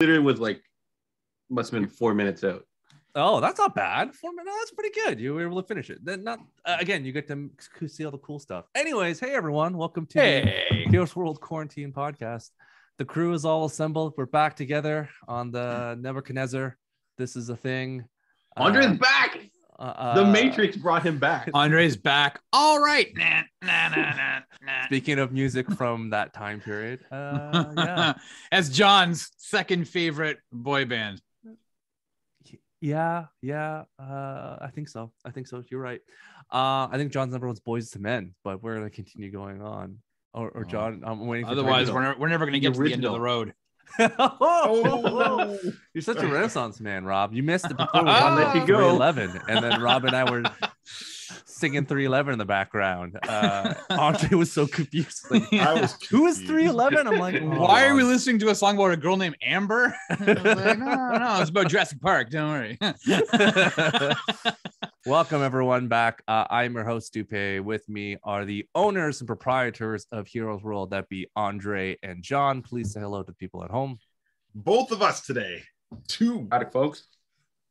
literally was like, must have been four minutes out. Oh, that's not bad. Four minutes. That's pretty good. You were able to finish it. Then not uh, again. You get to see all the cool stuff. Anyways, hey everyone, welcome to Hey. the Heroes World Quarantine Podcast. The crew is all assembled. We're back together on the Nebuchadnezzar. This is a thing. Uh, Andre's back. Uh, The Matrix brought him back. Andre's back. All right. Nah, nah, nah, nah, nah. Speaking of music from that time period, uh, yeah, As John's second favorite boy band. yeah, yeah. Uh, I think so. I think so. You're right. Uh, I think John's number one's Boyz II Men, but we're gonna continue going on. Or, or Oh. John, I'm waiting. For Otherwise, we're, never, we're never going to The get to the end of the road. Oh, you're such a renaissance man, Rob. You missed it before we I'll got let you go. 311, and then Rob and I were singing 311 in the background. Uh, Andre was so confused. Like, I was who is confused. 311? I'm like, Why are we listening to a song about a girl named Amber? I was like, no, no, it's about Jurassic Park. Don't worry. On." Welcome everyone back. Uh, I'm your host Dupe. With me are the owners and proprietors of Heroes World. That be Andre and John. Please say hello to people at home. both of us today. Two. Got it, folks.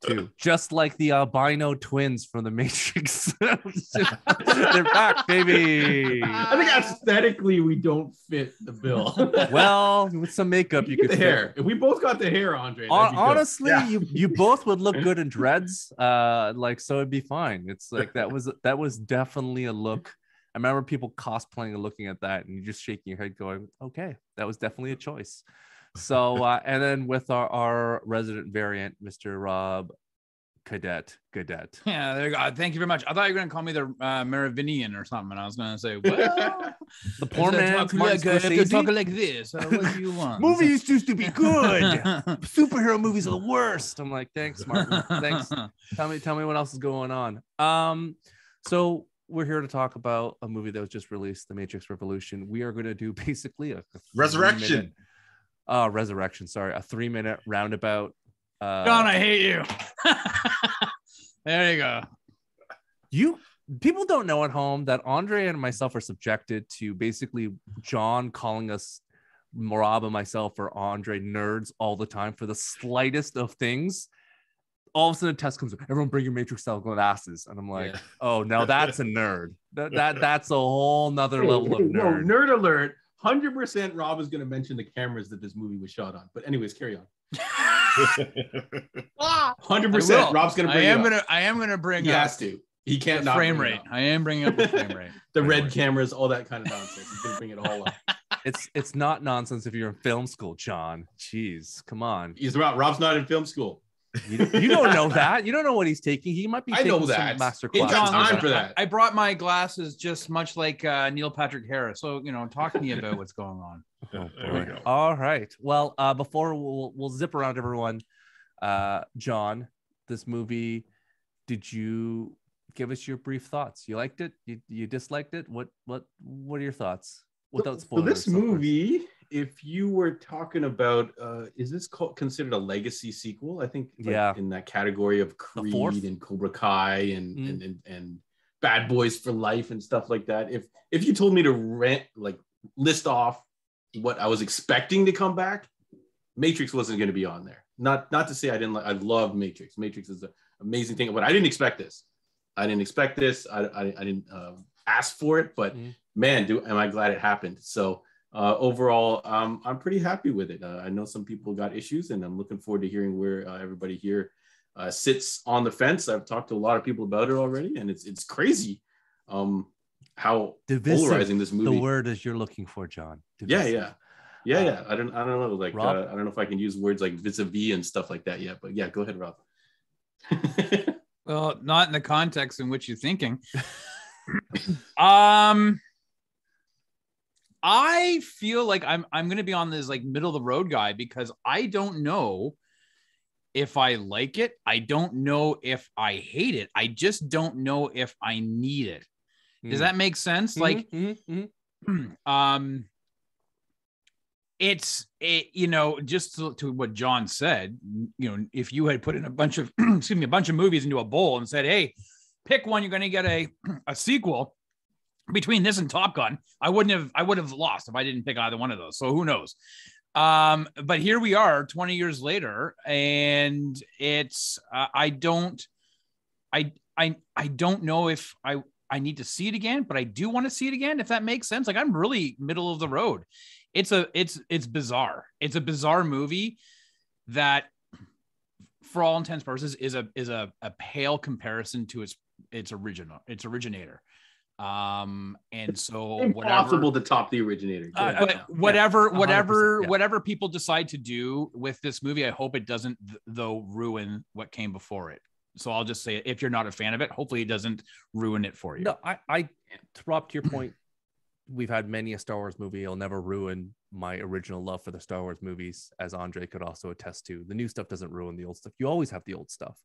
Too. Just like the albino twins from the Matrix. They're back, baby. I think aesthetically we don't fit the bill. Well, with some makeup, you Get could the fit. hair. If we both got the hair, Andre. that'd Hon- be good. honestly, Yeah. you you both would look good in dreads. Uh, like so it'd be fine. It's like that was that was definitely a look. I remember people cosplaying and looking at that and you just shaking your head, going, "Okay, that was definitely a choice." So, uh, and then with our our resident variant, Mr. Rob Cadet Cadet. yeah, there you go. Thank you very much. I thought you were going to call me the uh, Merovingian or something. And I was going to say, well, The poor I have to man's talk Martin like, I have talk like this. Uh, what do you want? Movies used to be good. Superhero movies are the worst. I'm like, thanks, Martin. Thanks. tell me tell me what else is going on um so we're here to talk about a movie that was just released the matrix revolution we are going to do basically a, a Resurrection. Three-minute- uh resurrection sorry a three minute roundabout uh John, I hate you. there you go. you people don't know at home that andre and myself are subjected to basically john calling us Rob and myself or Andre nerds all the time for the slightest of things. All of a sudden, a test comes. Everyone, bring your matrix style glasses, and I'm like, Yeah. oh, now that's a nerd. That, that that's a whole nother level of nerd." whoa, nerd. nerd alert. 100% Rob is going to mention the cameras that this movie was shot on. But, anyways, carry on. Ah, 100%. Rob's going to bring. I am gonna. I am gonna bring He up has to. He can't the not frame rate. I am bringing up the frame rate. The red Anyway. cameras, all that kind of nonsense. He's going to bring it all up. It's it's not nonsense if you're in film school, John. Jeez, come on. He's Rob. Rob's not in film school. You, you don't know that. You don't know what he's taking. He might be I taking know some that. master class. got John, time for that. I, I brought my glasses just much like uh, Neil Patrick Harris. So you know, talk to me about what's going on. Oh, There we go. All right. Well, uh, before we'll we'll zip around everyone, uh, John, this movie, did you give us your brief thoughts? You liked it? You, you disliked it? What what what are your thoughts? Without so, spoilers. this so first. movie, if you were talking about, uh, is this called, considered a legacy sequel? I think, like, Yeah. in that category of Creed and Cobra Kai and, Mm. and and and Bad Boys for Life and stuff like that. If if you told me to rent like list off what I was expecting to come back, Matrix wasn't going to be on there. Not not to say I didn't like. I love Matrix. Matrix is an amazing thing, but I didn't expect this. I didn't expect this. I I, I didn't uh, ask for it, but Mhm. man, do am I glad it happened. So uh, overall, um, I'm pretty happy with it. Uh, I know some people got issues, and I'm looking forward to hearing where uh, everybody here uh, sits on the fence. I've talked to a lot of people about it already, and it's it's crazy um, how Divisive, polarizing this movie. the word is you're looking for, John. Yeah, Divisive. yeah. Yeah, yeah. I don't I don't know. Like Rob? uh, I don't know if I can use words like vis-a-vis and stuff like that yet, but yeah, go ahead, Rob. Well, not in the context in which you're thinking. um, I feel like I'm I'm gonna be on this like middle of the road guy because I don't know if I like it. I don't know if I hate it. I just don't know if I need it. Does Mm. that make sense? Like, Mhm, mhm, mhm. um, it's it, you know, just to, to what John said, you know, if you had put in a bunch of excuse me, a bunch of movies into a bowl and said, hey, pick one, you're gonna get a a sequel between this and Top Gun, I wouldn't have I would have lost if I didn't pick either one of those. So who knows? Um, but here we are 20 years later, and it's uh, I don't I I I don't know if I I need to see it again, but I do want to see it again, if that makes sense. Like I'm really middle of the road. It's a it's it's bizarre. It's a bizarre movie that for all intents and purposes is a is a, a pale comparison to its its original its originator um and so Impossible whatever to top the originator. uh, Yeah. but whatever, 100%, whatever, yeah. whatever people decide to do with this movie, I hope it doesn't th- though ruin what came before it. So I'll just say, if you're not a fan of it, hopefully it doesn't ruin it for you. No, I, I, to Rob, to your point, we've had many a Star Wars movie. It'll never ruin my original love for the Star Wars movies, as Andre could also attest to. The new stuff doesn't ruin the old stuff. You always have the old stuff.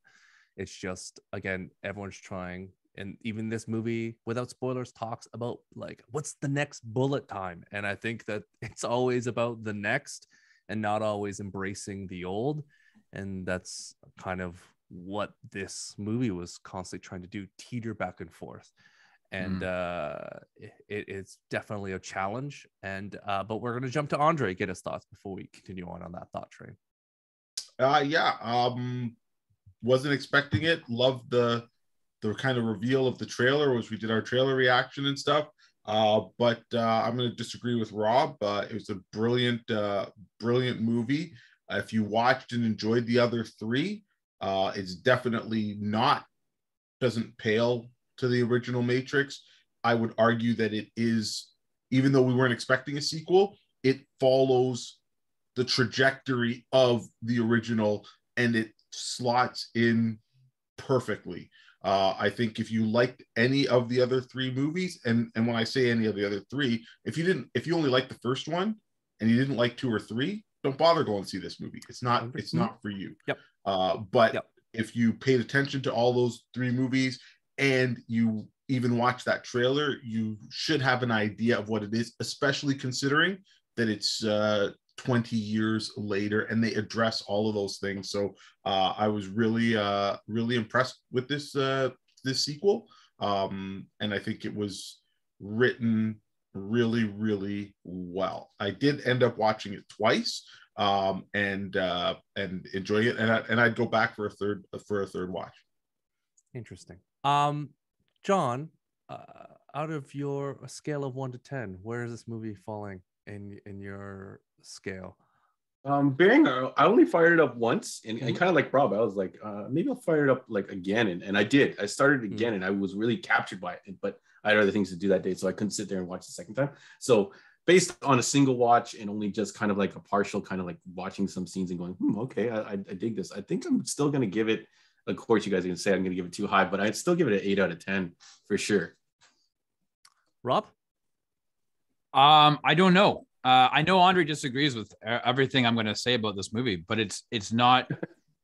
It's just, again, everyone's trying. And even this movie, without spoilers, talks about like, what's the next bullet time? And I think that it's always about the next and not always embracing the old. And that's kind of what this movie was constantly trying to do teeter back and forth and uh it, it's definitely a challenge and uh but we're going to jump to andre get his thoughts before we continue on on that thought train Uh, yeah. Um, wasn't expecting it. Loved the the kind of reveal of the trailer was we did our trailer reaction and stuff. Uh, but uh, I'm going to disagree with Rob. Uh, it was a brilliant, uh, brilliant movie. If you watched and enjoyed the other three, uh, it's definitely not doesn't pale to the original Matrix. I would argue that it is, even though we weren't expecting a sequel, it follows the trajectory of the original and it slots in perfectly. Uh, I think if you liked any of the other three movies, and and when I say any of the other three, if you didn't, if you only liked the first one and you didn't like two or three, don't bother going to see this movie. It's not it's not for you. Yep. Uh, but Yep. if you paid attention to all those three movies and you even watch that trailer, you should have an idea of what it is, especially considering that it's uh, 20 years later and they address all of those things. So uh, I was really, uh, really impressed with this uh, this sequel, um, and I think it was written really, really well. I did end up watching it twice um, and uh, and enjoying it, and I, and I'd go back for a third for a third watch. interesting um john uh, out of your scale of 1 to 10 where is this movie falling in in your scale Um, bearing, I I only fired it up once, and, and Mhm. kind of like Rob, I was like, uh, maybe I'll fire it up like again, and, and I did. I started Mhm. again, and I was really captured by it. But I had other things to do that day, so I couldn't sit there and watch the second time. So based on a single watch and only just kind of like a partial, kind of like watching some scenes and going, hmm, okay, I, I, I dig this. I think I'm still gonna give it. Of course, you guys are gonna say I'm gonna give it too high, but I'd still give it an eight out of ten for sure. rob Um, I don't know. Uh, I know Andre disagrees with uh, everything I'm going to say about this movie, but it's it's not.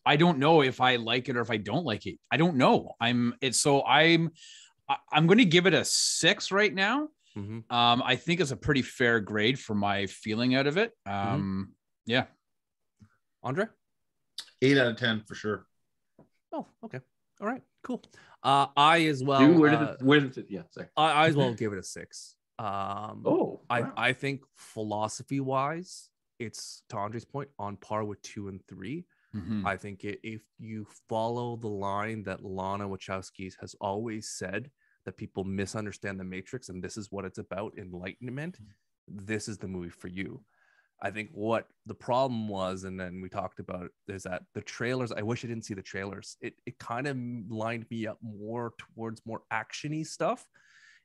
I don't know if I like it or if I don't like it. I don't know. I'm it's so I'm I- I'm going to give it a six right now. Mhm. Um, I think it's a pretty fair grade for my feeling out of it. Um, yeah. andre Eight out of ten for sure. oh okay all right cool uh i as well Dude, where did uh, it, where did it, yeah, sorry. I, I as well give it a six um Oh, I, wow. I think philosophy wise, it's to Andre's point on par with two and three. Mhm. I think i if you follow the line that Lana Wachowski has always said that people misunderstand the Matrix and this is what it's about enlightenment, this is the movie for you. I think what the problem was, and then we talked about it, is that the trailers. I wish I didn't see the trailers. It it kind of lined me up more towards more actiony stuff,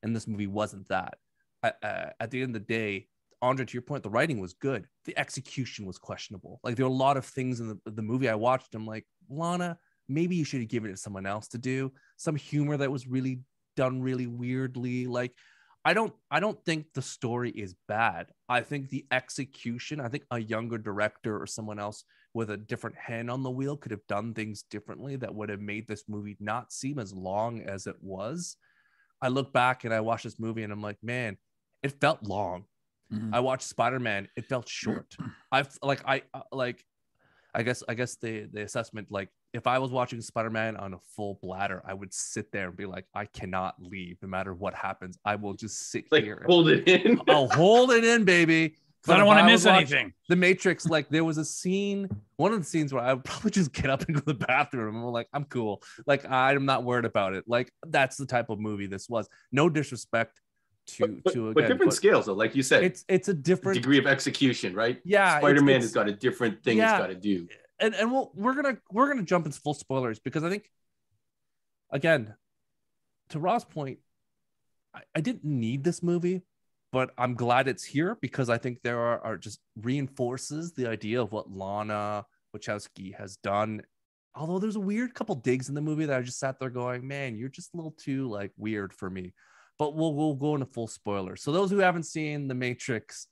and this movie wasn't that. Uh, at the end of the day, Andre, to your point, the writing was good. The execution was questionable. Like there were a lot of things in the, the movie I watched. I'm like, Lana, maybe you should have given it to someone else to do. Some humor that was really done really weirdly. Like, I don't, I don't think the story is bad. I think the execution. I think a younger director or someone else with a different hand on the wheel could have done things differently that would have made this movie not seem as long as it was. I look back and I watch this movie and I'm like, man, it felt long. Mhm. I watched Spider Man. It felt short. I've like I uh, like, I guess I guess the the assessment like if I was watching Spider Man on a full bladder, I would sit there and be like, I cannot leave no matter what happens. I will just sit like here. hold it in. I'll hold it in, baby. I don't want to miss anything. The Matrix, like there was a scene, one of the scenes where I would probably just get up and go to the bathroom. And I'm like, I'm cool. Like I'm not worried about it. Like that's the type of movie this was. No disrespect to but, to but different but scales though like you said It's it's a different degree of execution right yeah. spider-man it's- has got a different thing Yeah. it's got to do and and we'll, we're gonna we're gonna jump into full spoilers because I think again to Ross' point, I, I didn't need this movie, but I'm glad it's here because I think there are, are just reinforces the idea of what Lana Wachowski has done. Although there's a weird couple digs in the movie that I just sat there going, man, you're just a little too like weird for me. But we'll we'll go into full spoilers. So those who haven't seen The Matrix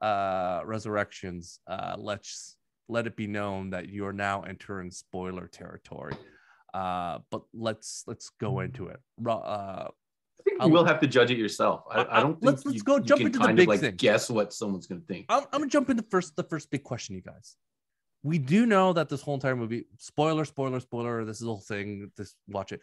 uh Resurrections, uh let's let it be known that you are now entering spoiler territory. Uh but let's let's go into it. Uh i think you I'll- will have to judge it yourself i, I don't think Let's- let's go jump into the big like thing. guess what someone's going to think I'm, I'm gonna jump into first the first big question, you guys. We do know that this whole entire movie, spoiler, spoiler, spoiler, this is the whole thing. This watch it.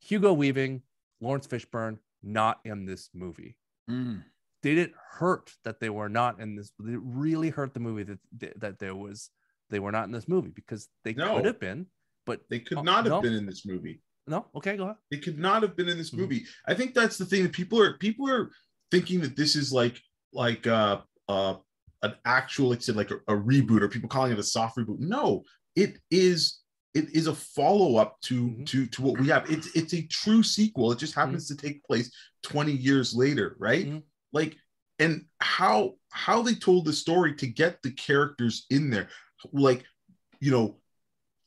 Hugo Weaving, Laurence Fishburne, not in this movie. Mm. Did it hurt that they were not in this? Did it really hurt the movie that that there was they were not in this movie because they No. could have been, but They could Oh, not have no. been in this movie. no. Okay, go ahead. They could not have been in this Mhm. movie. I think that's the thing that people are people are thinking that this is like like uh uh an actual like said like a, a reboot or people calling it a soft reboot. No, it is it is a follow-up to Mhm. to to what we have. It's it's a true sequel. It just happens to take place 20 years later, right? Mhm. Like and how how they told the story to get the characters in there. Like, you know,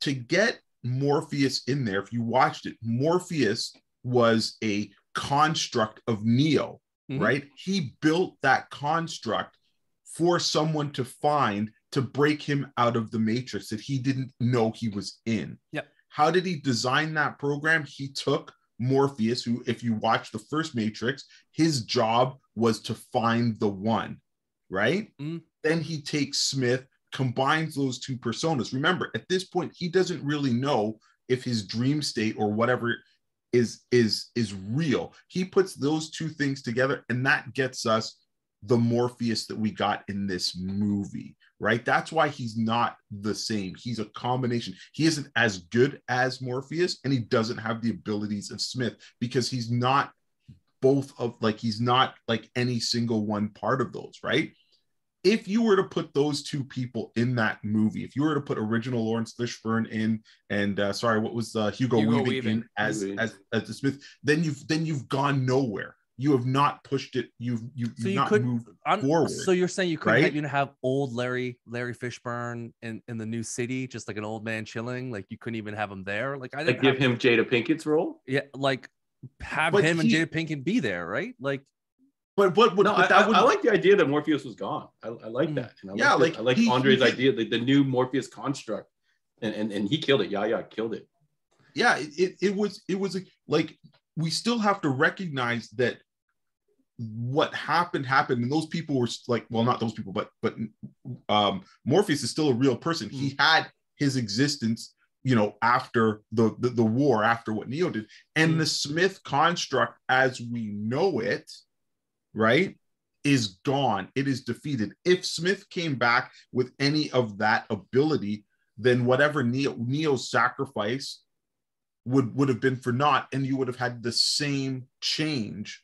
to get Morpheus in there, if you watched it, Morpheus was a construct of Neo, Mhm. right? He built that construct for someone to find to break him out of the matrix that he didn't know he was in. Yep. How did he design that program? He took Morpheus, who, if you watch the first Matrix, his job was to find the one, right? Mhm. Then he takes Smith, combines those two personas. Remember, at this point, he doesn't really know if his dream state or whatever is is is real. He puts those two things together, and that gets us the Morpheus that we got in this movie, right? That's why he's not the same. He's a combination. He isn't as good as Morpheus, and he doesn't have the abilities of Smith because he's not both of like he's not like any single one part of those, right? If you were to put those two people in that movie, if you were to put original Laurence Fishburne in, and uh, sorry, what was uh, Hugo, Hugo Weaving, Weaving. in as, Weaving. as as the Smith, then you've then you've gone nowhere. You have not pushed it. You've you've, So you've you not could. moved I'm, forward, so you're saying you couldn't right? have, you know, have old Larry Larry Fishburne in in the new city, just like an old man chilling. Like you couldn't even have him there. Like I didn't give have- him jada pinkett's role yeah, like have But him and Jada Pinkett be there, right? Like But what would no, but I, that I, would I like the idea that Morpheus was gone. I, I like Mm. that. And I Yeah, like, the- I like he- Andre's he- idea, the, the new Morpheus construct, and, and and he killed it. Yeah, yeah, killed it. yeah it, it, it was it was like we still have to recognize that what happened happened and those people were like well not those people but but um morpheus is still a real person. He had his existence you know after the, the the war after what neo did. And Mm. the smith construct as we know it right is gone. It is defeated. If smith came back with any of that ability then whatever neo neo's sacrifice would would have been for naught and you would have had the same change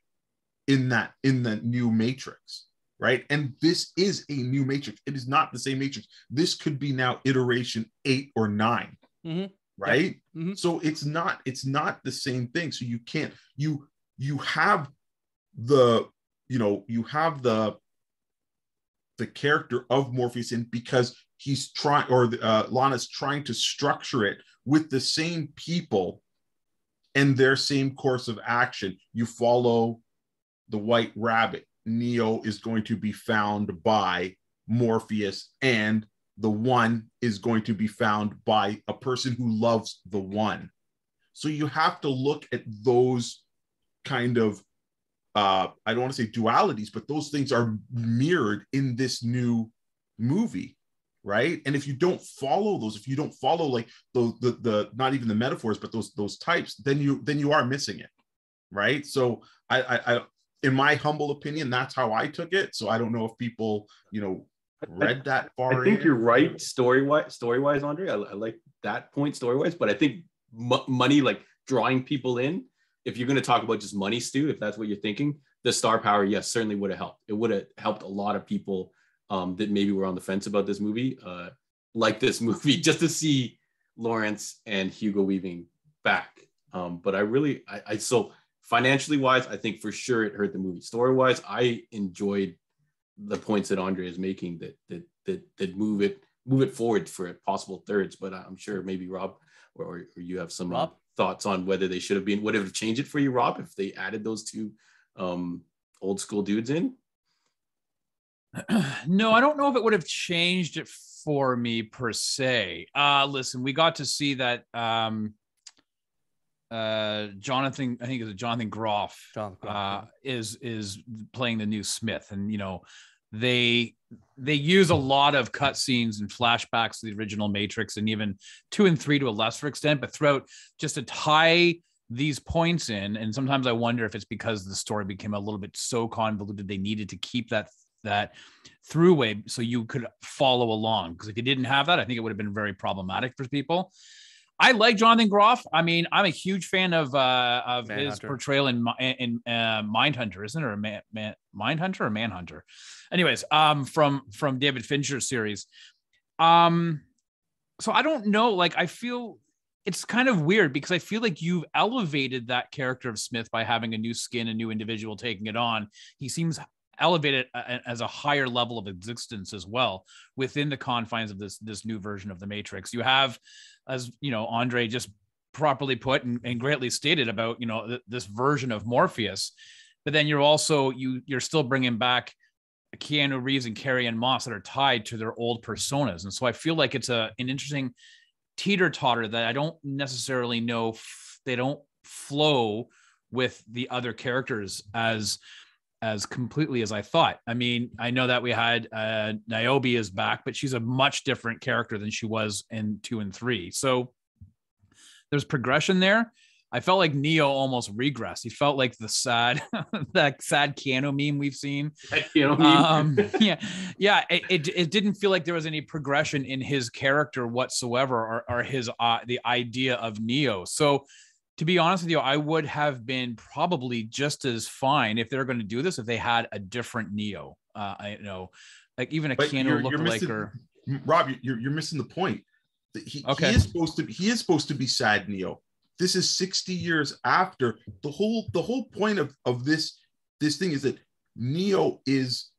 in that in the new matrix right? And this is a new matrix. It is not the same matrix. This could be now iteration 8 or 9 Mhm. right? Mhm. so it's not it's not the same thing. So you can't you you have the you know you have the the character of morpheus in because he's trying or uh, lana's trying to structure it with the same people and their same course of action. You follow the white rabbit. Neo is going to be found by morpheus and the one is going to be found by a person who loves the one. So you have to look at those kind of uh i don't want to say dualities but those things are mirrored in this new movie right and if you don't follow those if you don't follow like the the, the not even the metaphors but those those types then you then you are missing it right so i i, I in my humble opinion, that's how I took it. So I don't know if people, you know, read that far. I think in. you're right story wise, story wise, Andre. I, I like that point story wise, but I think money, like drawing people in, if you're going to talk about just money, Stu, if that's what you're thinking, the star power, yes, certainly would have helped. It would have helped a lot of people um, that maybe were on the fence about this movie, uh, like this movie, just to see Laurence and Hugo Weaving back. Um, but I really, I, I so financially wise, I think for sure it hurt the movie. Story wise, I enjoyed the points that Andre is making that that that that move it move it forward for a possible thirds. But I'm sure maybe Rob or, or you have some Rob? thoughts on whether they should have been would have changed it for you, Rob, if they added those two um, old school dudes in. no, I don't know if it would have changed it for me per se. Uh listen, we got to see that um uh Jonathan, I think it's Jonathan Groff John. uh is is playing the new Smith and you know they they use a lot of cutscenes and flashbacks to the original Matrix and even two and three to a lesser extent, but throughout just to tie these points in. And sometimes I wonder if it's because the story became a little bit so convoluted they needed to keep that that throughway so you could follow along. Because if you didn't have that, I think it would have been very problematic for people. I like Jonathan Groff. I mean, I'm a huge fan of uh, of his Manhunter. portrayal in in uh, Mindhunter, isn't it, or Man, Man, Mindhunter or Manhunter? Anyways, um, from from David Fincher's series. Um, so I don't know. Like, I feel it's kind of weird because I feel like you've elevated that character of Smith by having a new skin, a new individual taking it on. He seems elevated it uh, as a higher level of existence as well within the confines of this this new version of the Matrix. You have, as you know, Andre just properly put and, and greatly stated about you know th- this version of Morpheus, but then you're also you you're still bringing back Keanu Reeves and Carrie Ann Moss that are tied to their old personas, and so I feel like it's a an interesting teeter totter that I don't necessarily know f- they don't flow with the other characters as as completely as I thought. I mean, I know that we had uh, Niobe is back, but she's a much different character than she was in two and three. So there's progression there. I felt like Neo almost regressed. He felt like the sad, that sad Keanu meme we've seen. you know what I Um, yeah, yeah. It, it it didn't feel like there was any progression in his character whatsoever, or, or his uh, the idea of Neo. So, to be honest with you, I would have been probably just as fine if they're going to do this if they had a different Neo. Uh, I know, like even a But Keanu you're- you're lookalike missing- or Rob, you're you're missing the point. He, Okay. he is supposed to be he is supposed to be sad Neo. This is 60 years after the whole the whole point of of this this thing is that Neo is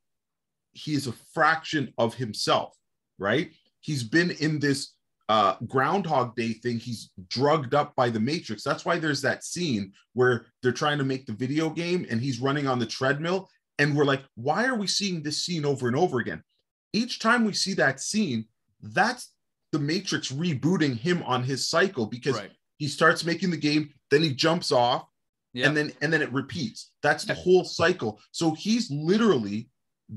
he is a fraction of himself, right? He's been in this uh groundhog day thing he's drugged up by the matrix that's why there's that scene where they're trying to make the video game and he's running on the treadmill and we're like why are we seeing this scene over and over again each time we see that scene, that's the Matrix rebooting him on his cycle because right. he starts making the game, then he jumps off, Yeah. and then and then it repeats. That's the whole cycle. So he's literally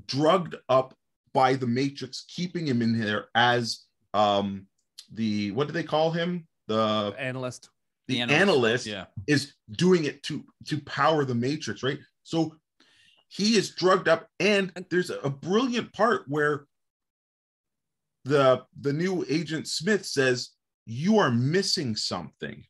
drugged up by the Matrix, keeping him in there as um the what do they call him? The analyst. the The analyst, analyst, Yeah. is doing it to to power the matrix right so he is drugged up and there's a brilliant part where the the new agent smith says you are missing something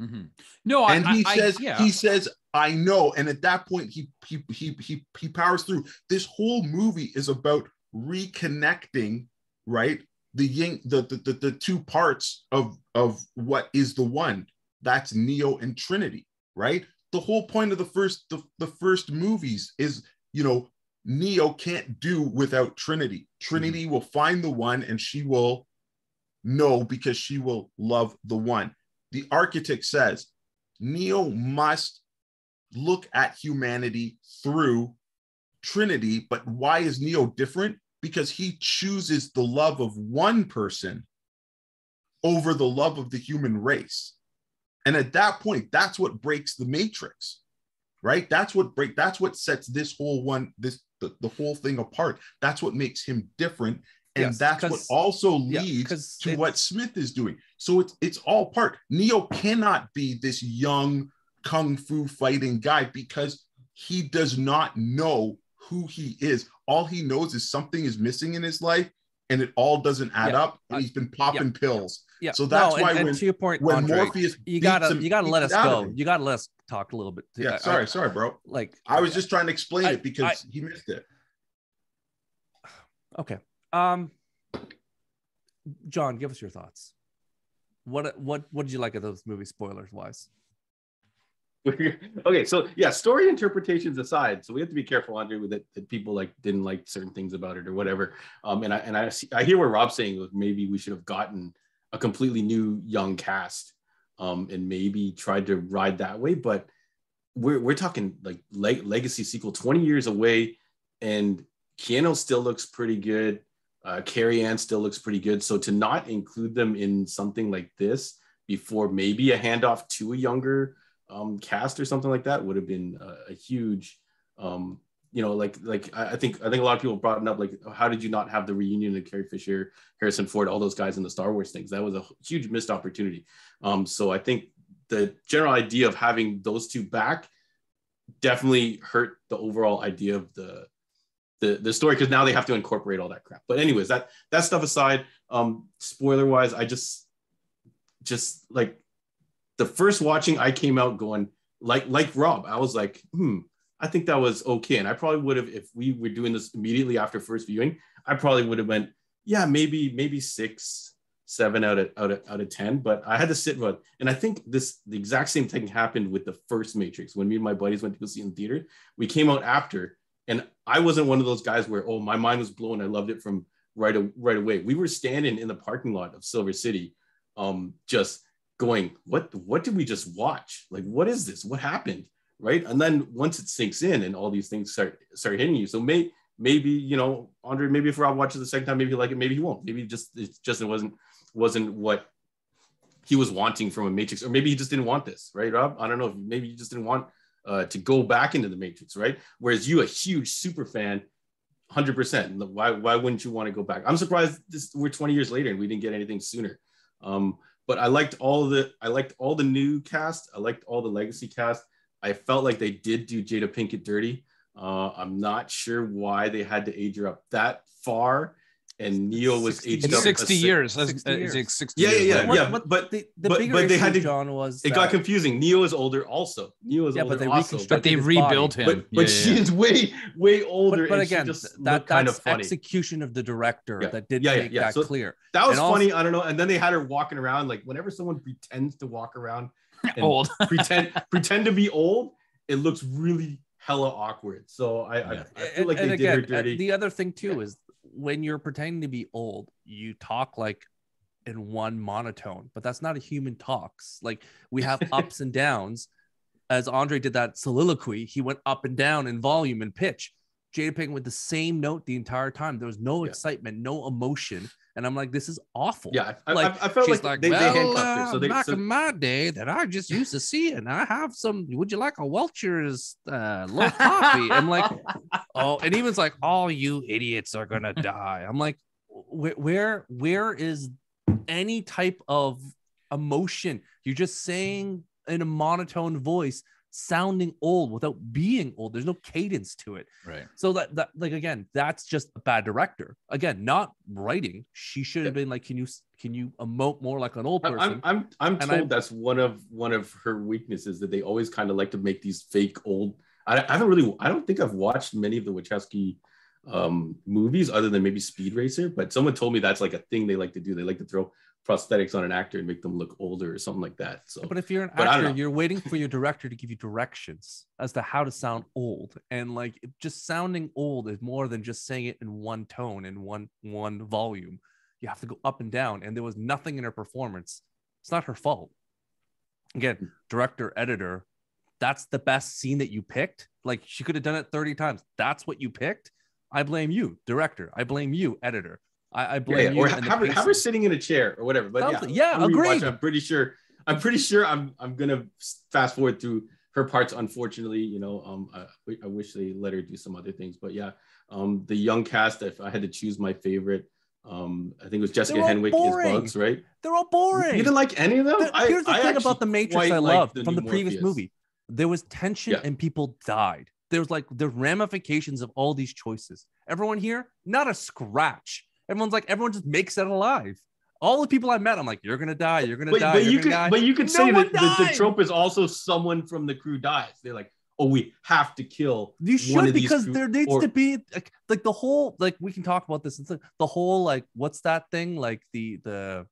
Mhm. No, I- and he I, I- says yeah. he says i know and at that point he he he he, he powers through this whole movie is about reconnecting right the yin the, the the the two parts of of what is the one. That's neo and trinity right? The whole point of the first the, the first movies is you know neo can't do without trinity. Trinity mm-hmm. will find the one and she will know because she will love the one. The architect says neo must look at humanity through trinity but why is neo different because he chooses the love of one person over the love of the human race. And at that point that's what breaks the matrix right? That's what break that's what sets this whole one this the, the whole thing apart. That's what makes him different. And Yes, that's what also yeah, to what smith is doing. So it's it's all part. Neo cannot be this young kung fu fighting guy because he does not know who he is. All he knows is something is missing in his life, and it all doesn't add Yeah, up. And he's been popping pills. Yeah. So that's no, why and, and when- to your point, When Andre, Morpheus, you gotta him, you gotta let us beats out of go. You gotta let us talk a little bit. Yeah, I- I- sorry, sorry, bro. like I was just trying to explain I- it because he missed it. okay. Um, John, give us your thoughts. What what what did you like of those movies, spoilers wise? okay, so yeah, story interpretations aside, so we have to be careful, Andre, with it that people like didn't like certain things about it or whatever. Um, and I and I see, I hear what Rob's saying was maybe we should have gotten a completely new young cast, um, and maybe tried to ride that way. But we're we're talking like leg- legacy sequel, twenty years away, and Keanu still looks pretty good. Uh, Carrie Ann still looks pretty good. So to not include them in something like this before maybe a handoff to a younger um, cast or something like that would have been a, a huge, um, you know, like like I, think I think a lot of people brought it up like how did you not have the reunion of Carrie Fisher, Harrison Ford, all those guys in the Star Wars things? That was a huge missed opportunity. Um, so I think the general idea of having those two back definitely hurt the overall idea of the the, the story because now they have to incorporate all that crap. But anyways, that that stuff aside, um, spoiler wise, I just just like the first watching, I came out going like like Rob. I was like, hmm, I think that was okay. And I probably would have if we were doing this immediately after first viewing, I probably would have went, yeah, maybe maybe six, seven out of out of out of ten. But I had to sit with, and I think this the exact same thing happened with the first Matrix when me and my buddies went to go see in theater. We came out after, and I wasn't one of those guys where oh my mind was blown. I loved it from right right away. We were standing in the parking lot of Silver City, um, just going, what what did we just watch? Like, what is this? What happened? Right. And then once it sinks in and all these things start start hitting you. So may, maybe, you know, Andre, maybe if Rob watches the second time, maybe he like it, maybe he won't. Maybe just it just it wasn't wasn't what he was wanting from a matrix, or maybe he just didn't want this, right, Rob? I don't know. Maybe you just didn't want uh, to go back into the matrix, right? Whereas you, a huge super fan, hundred percent. Why why wouldn't you want to go back? I'm surprised this we're 20 years later and we didn't get anything sooner. Um, but I liked all the I liked all the new cast. I liked all the legacy cast. I felt like they did do Jada Pinkett dirty. Uh, I'm not sure why they had to age her up that far. And Neo was 60 aged It's up. 60 si- years. That's, 60 years. like 60 Yeah, yeah, years yeah, later. What- yeah. what- But the, the but- bigger but they issue, had to- John was it got confusing. Neo is older also. Neo is Yeah, older but they also. But they his body. rebuilt him. But but Yeah, she yeah. is way way older. but, but again, just that kind that's of funny. execution of the director Yeah. that did Yeah, yeah, make yeah. that So- clear. That was and also- funny. I don't know. And then they had her walking around like whenever someone pretends to walk around and Old. pretend pretend to be old, it looks really hella awkward. So I I, Yeah. I feel like and they again, did her uh, dirty. the other thing too is when you're pretending to be old, you talk like in one monotone, but that's not a human talks. Like we have ups and downs. As Andre did that soliloquy, he went up and down in volume and pitch. Jada Pinkett with the same note the entire time. There was no Yeah. excitement, no emotion, and I'm like, this is awful. yeah, I, like, I, I felt She's like, like, they, they handcuffed her. uh, So they back so, in my day that I just used to see, and I have some. Would you like a Welch's uh, low coffee? I'm like, oh, and even's like, all you idiots are gonna die. I'm like, where, where, where is any type of emotion? You're just saying in a monotone voice, sounding old without being old. There's no cadence to it. Right. So that that like again, that's just a bad director. Again, not writing. She should have been like, can you can you emote more like an old person? I'm I'm I'm told I'm- that's one of one of her weaknesses that they always kind of like to make these fake old. I, I haven't really I don't think I've watched many of the Wachowski um movies other than maybe Speed Racer, but someone told me that's like a thing they like to do. They like to throw prosthetics on an actor and make them look older or something like that. So but if you're an But I don't actor, you're waiting for your director to give you directions as to how to sound old. And like just sounding old is more than just saying it in one tone and one one volume. You have to go up and down. And there was nothing in her performance. It's not her fault. Again, hmm. director, editor, that's the best scene that you picked. Like she could have done it 30 times. That's what you picked. I blame you, director. I blame you, editor. I, I blame yeah. you. or and the have her, have her sitting in a chair or whatever. But Something. yeah, Yeah, agreed. I'm pretty sure. I'm pretty sure. I'm I'm gonna fast forward through her parts. Unfortunately, you know, um, I, I wish they let her do some other things. But yeah, um, the young cast. If I had to choose my favorite, um, I think it was Jessica Henwick boring. as Bugs, right? They're all boring. You didn't like any of them. The- I- here's the I thing about the Matrix I liked love the from the previous Morpheus. movie. There was tension Yeah. and people died. there's like the ramifications of all these choices. Everyone here, not a scratch. Everyone's like, everyone just makes it alive. All the people I met, I'm like, you're gonna die, you're gonna But, die, but you're you gonna could, die. but you could No say that the, the trope is also someone from the crew dies. They're like, oh, we have to kill. You one should of these because crew- there needs or- to be like, like the whole like we can talk about this. It's like the whole like what's that thing like the the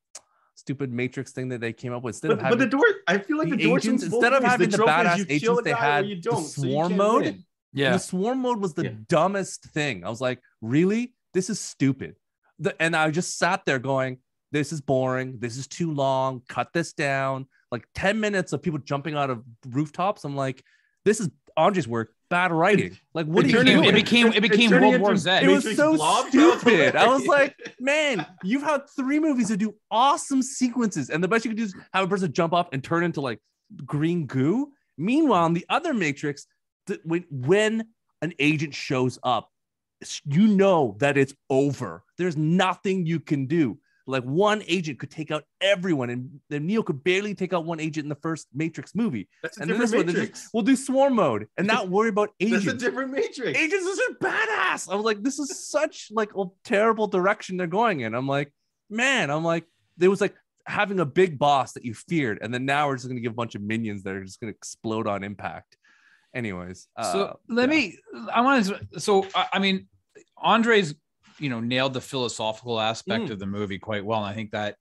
stupid Matrix thing that they came up with instead But, of but having the door, I feel like the the, door agents, swings instead of having the trope is badass you agents, they had you don't, so you swarm can't mode. win. Yeah. The swarm mode was the Yeah. dumbest thing. I was like, really? This is stupid. The, and I just sat there going, this is boring. This is too long. Cut this down. Like 10 minutes of people jumping out of rooftops. I'm like, this is Andre's work. Bad writing. Like, what it are you turned It became it became turning World War Z. It was Matrix so Blob? Stupid. I was like, man, you've had three movies that do awesome sequences, and the best you could do is have a person jump up and turn into like green goo. Meanwhile, in the other Matrix, th- when when an agent shows up, s- you know that it's over. There's nothing you can do. Like one agent could take out everyone, and then Neo could barely take out one agent in the first Matrix movie. That's a And then different this one, Matrix. just, we'll do swarm mode and not worry about agents. That's a different Matrix. Agents is just badass. I was like, this is such like a terrible direction they're going in. I'm like, man, I'm like, there was like having a big boss that you feared, and then now we're just gonna give a bunch of minions that are just gonna explode on impact. Anyways, uh, so let yeah. me i want to so I, I mean andre's you know nailed the philosophical aspect Mm. of the movie quite well and i think that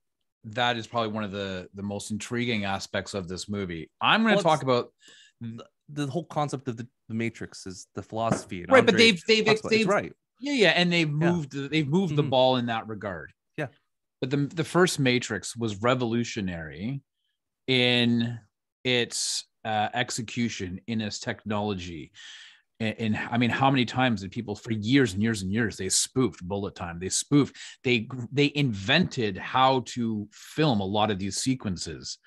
that is probably one of the the most intriguing aspects of this movie i'm going to Well, talk about the, the whole concept of the, the Matrix is the philosophy. and right but they've they've talks about it. It's they've right. yeah yeah and they've moved they've moved the Mhm. ball in that regard Yeah. but the the first matrix was revolutionary in its uh, execution in its technology and, and i mean how many times did people for years and years and years they spoofed bullet time they spoofed they they invented how to film a lot of these sequences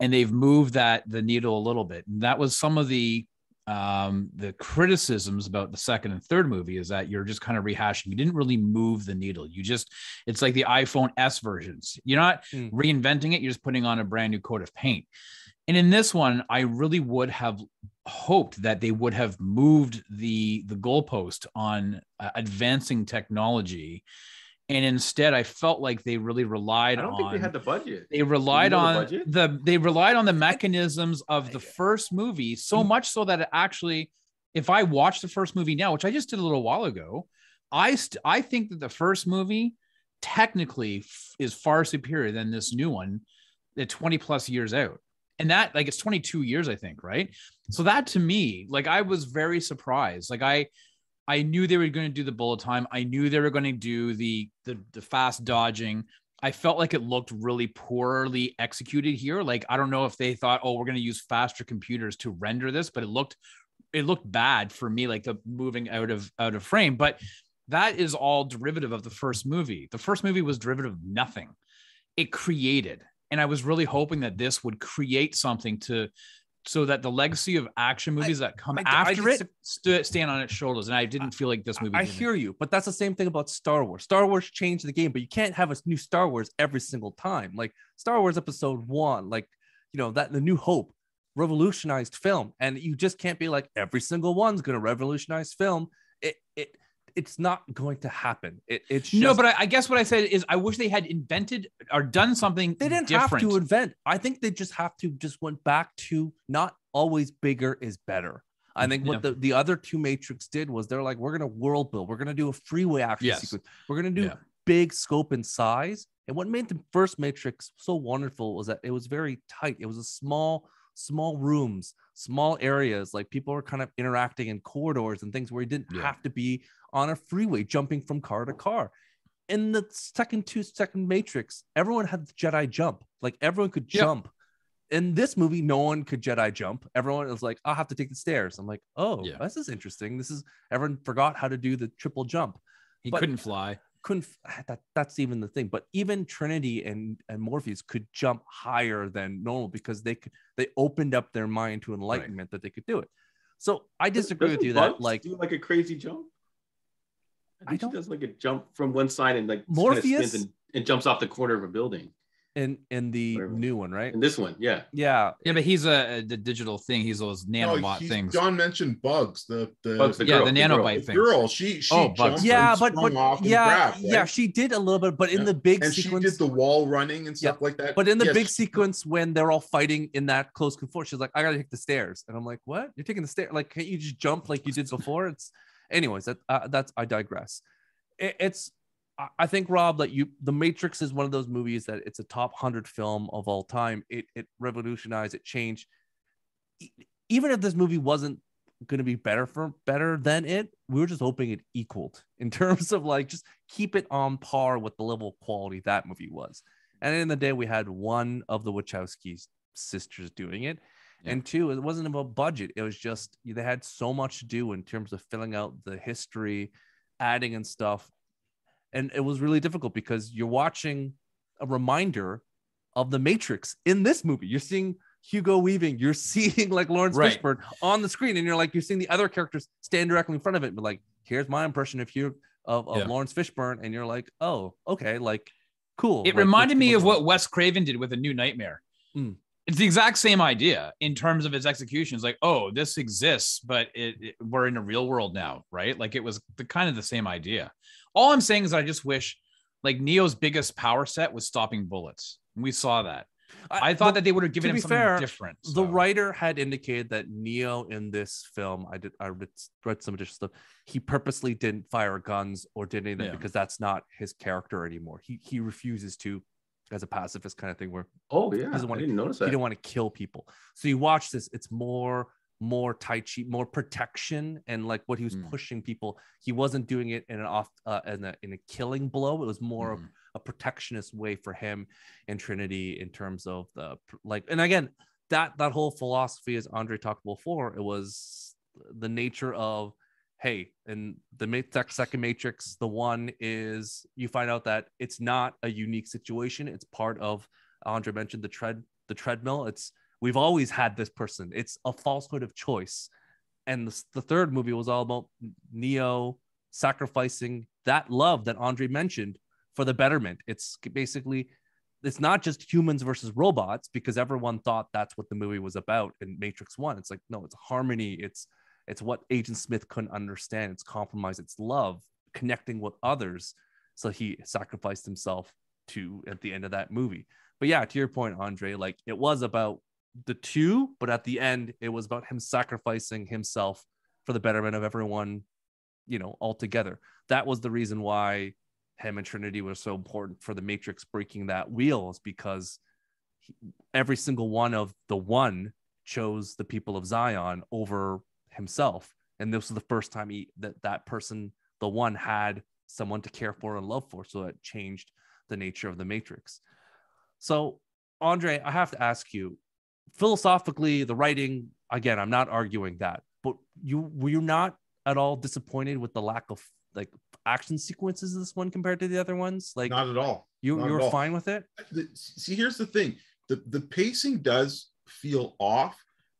and they've moved that the needle a little bit and that was some of the um, the criticisms about the second and third movie is that you're just kind of rehashing. You didn't really move the needle. You just, it's like the iPhone S versions. You're not Mm. reinventing it. You're just putting on a brand new coat of paint. And in this one, I really would have hoped that they would have moved the the goalpost on uh, advancing technology, and instead, I felt like they really relied on I don't on think they had the budget. they relied know the on budget? the, they relied on the mechanisms of the first movie so Mm. much so that it actually if i watch the first movie now which i just did a little while ago i st- i think that the first movie technically f- is far superior than this new one at 20 plus years out and that like it's 22 years i think right so that to me like i was very surprised like i i knew they were going to do the bullet time i knew they were going to do the the, the fast dodging I felt like it looked really poorly executed here. Like I don't know if they thought, oh, we're going to use faster computers to render this, but it looked it looked bad for me, like the moving out of out of frame. But that is all derivative of the first movie. The first movie was derivative of nothing. It created, and I was really hoping that this would create something to so that the legacy of action movies that come I- I after dis- it st- stand on its shoulders. And I didn't feel like this movie. I did it. hear you, but that's the same thing about Star Wars. Star Wars changed the game, but you can't have a new Star Wars every single time. Like Star Wars Episode One, like you know that the New Hope revolutionized film, and you just can't be like every single one's going to revolutionize film. It it it's not going to happen. It, it's no, but I, I guess what I said is I wish they had invented or done something. they didn't different. have to invent. I think they just have to just went back to not always bigger is better. I think what Yeah. the, the other two Matrix did was they're like, we're gonna world build, we're gonna do a freeway action Yes. sequence, we're gonna do Yeah. big scope and size. And what made the first Matrix so wonderful was that it was very tight. It was a small, small rooms, small areas. Like people were kind of interacting in corridors and things where you didn't Yeah. have to be on a freeway jumping from car to car. In the second two second Matrix, everyone had the Jedi jump. Like everyone could Yep. jump. In this movie, no one could Jedi jump. Everyone was like, I'll have to take the stairs. I'm like, oh, Yeah. this is interesting. This is everyone forgot how to do the triple jump He but- couldn't fly. couldn't ah, that that's even the thing but even trinity and and morpheus could jump higher than normal because they could they opened up their mind to enlightenment that they could do it so i disagree with Doesn't you that like do like a crazy jump. I I think don't- she does like a jump from one side and like just kinda Morpheus? spins and, and jumps off the corner of a building. And and the Whatever. new one, right? In this one, yeah. Yeah, Yeah, but he's a, a the digital thing. He's those No, nanobot he's- things. John mentioned bugs. The the, Bugs, the yeah, girl, the the nanobite the things. girl. She she Oh, bugs. jumped yeah, and but sprung but off yeah, grabbed, yeah, right? she did a little bit, but in Yeah. the big and sequence, she did the wall running and stuff like that. But in the Yes, big she- sequence when they're all fighting in that close conform, she's like, "I gotta take the stairs," and I'm like, "What? You're taking the stairs? Like, can't you just jump like you did before?" It's, anyways, that uh, that's I digress. It, it's I- think Rob that you The Matrix is one of those movies that it's a top hundred film of all time. It it revolutionized, it changed. Even if this movie wasn't going to be better for better than it, we were just hoping it equaled in terms of like just keep it on par with the level of quality that movie was. And in the day, we had one of the Wachowskis sisters doing it. Yeah. And two, it wasn't about budget. It was just they had so much to do in terms of filling out the history, adding and stuff. And it was really difficult because you're watching a reminder of the Matrix in this movie. You're seeing Hugo Weaving, you're seeing like Laurence Right. Fishburne on the screen, and you're like, you're seeing the other characters stand directly in front of it. But like, here's my impression of Hugh of, of Yeah. Laurence Fishburne, and you're like, oh, okay, like cool. It Like, reminded me of what Wes Craven did with A New Nightmare. Mm. It's the exact same idea in terms of its execution. It's like, oh, this exists, but it, it- we're in a real world now, right? Like it was the kind of the same idea. All I'm saying is, I just wish, like Neo's biggest power set was stopping bullets. We saw that. I thought the- that they would have given him something fair, different. the writer had indicated that Neo in this film, I did, I read, read some additional stuff. He purposely didn't fire guns or did anything Yeah. because that's not his character anymore. He he refuses to, as a pacifist kind of thing, where Oh yeah, doesn't I wanna- didn't notice that. he didn't want to kill people. So you watch this, it's more more tai chi, more protection, and like what he was Mm. pushing people. He wasn't doing it in an off uh, in a in a killing blow. It was more of Mhm. a protectionist way for him and Trinity in terms of the like and again that that whole philosophy as Andre talked before it was the nature of hey and the second matrix the one is you find out that it's not a unique situation. It's part of Andre mentioned the tread the treadmill. It's we've always had this person. It's a falsehood of choice. And the, the third movie was all about Neo sacrificing that love that Andre mentioned for the betterment. It's basically it's not just humans versus robots because everyone thought that's what the movie was about in Matrix 1. It's like no, it's harmony, it's it's what Agent Smith couldn't understand. It's compromise, it's love, connecting with others. So he sacrificed himself to at the end of that movie. But yeah, to your point, Andre, like it was about the two, but at the end, it was about him sacrificing himself for the betterment of everyone, you know, all together. That was the reason why him and Trinity were so important for the Matrix breaking that wheel, is because he, every single one of the one chose the people of Zion over himself. And this was the first time he that that person, the one, had someone to care for and love for. So it changed the nature of the Matrix. So, Andre, I have to ask you, philosophically, the writing, again, I'm not arguing that, but you were you not at all disappointed with the lack of like action sequences this one compared to the other ones? Like not at all. you not you were fine with it? see here's the thing the the pacing does feel off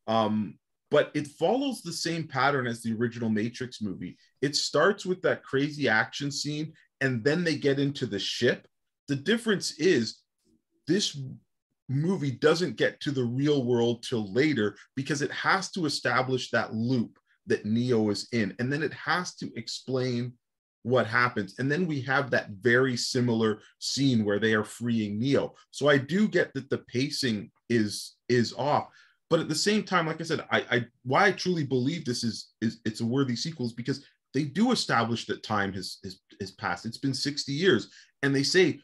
um but it follows the same pattern as the original matrix movie. It starts with that crazy action scene and then they get into the ship. The difference is this movie doesn't get to the real world till later because it has to establish that loop that neo is in and then it has to explain what happens. And then we have that very similar scene where they are freeing neo. So i do get that the pacing is is off but at the same time like i said i, I why i truly believe this is is it's a worthy sequel is because they do establish that time has, has has passed. It's been 60 years. And they say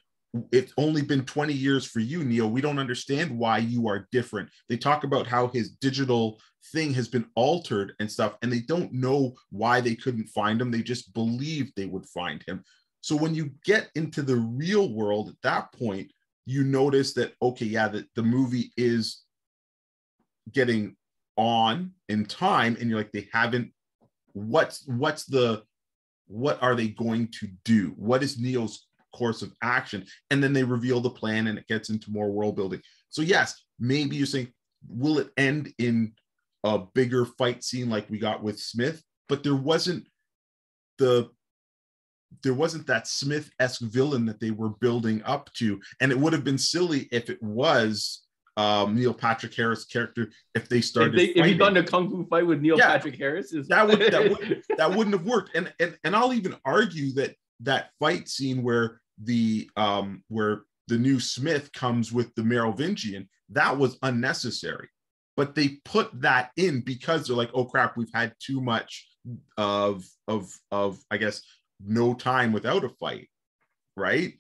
it's only been 20 years for you neo we don't understand why you are different. They talk about how his digital thing has been altered and stuff and they don't know why they couldn't find him. They just believed they would find him. So when you get into the real world at that point you notice that okay yeah that the movie is getting on in time and you're like they haven't what's what's the what are they going to do? What is neo's course of action? And then they reveal the plan and it gets into more world building. So yes maybe you're saying will it end in a bigger fight scene like we got with smith? But there wasn't the there wasn't that Smith-esque villain that they were building up to, and it would have been silly if it was um, Neil Patrick Harris character if they If, started. they, if you a kung fu fight with Neil Yeah. Patrick Harris, is that would that would that wouldn't have worked. And and and I'll even argue that that fight scene where the um where the new Smith comes with the Merovingian that was unnecessary. But they put that in because they're like, oh crap, we've had too much of of of I guess no time without a fight, right?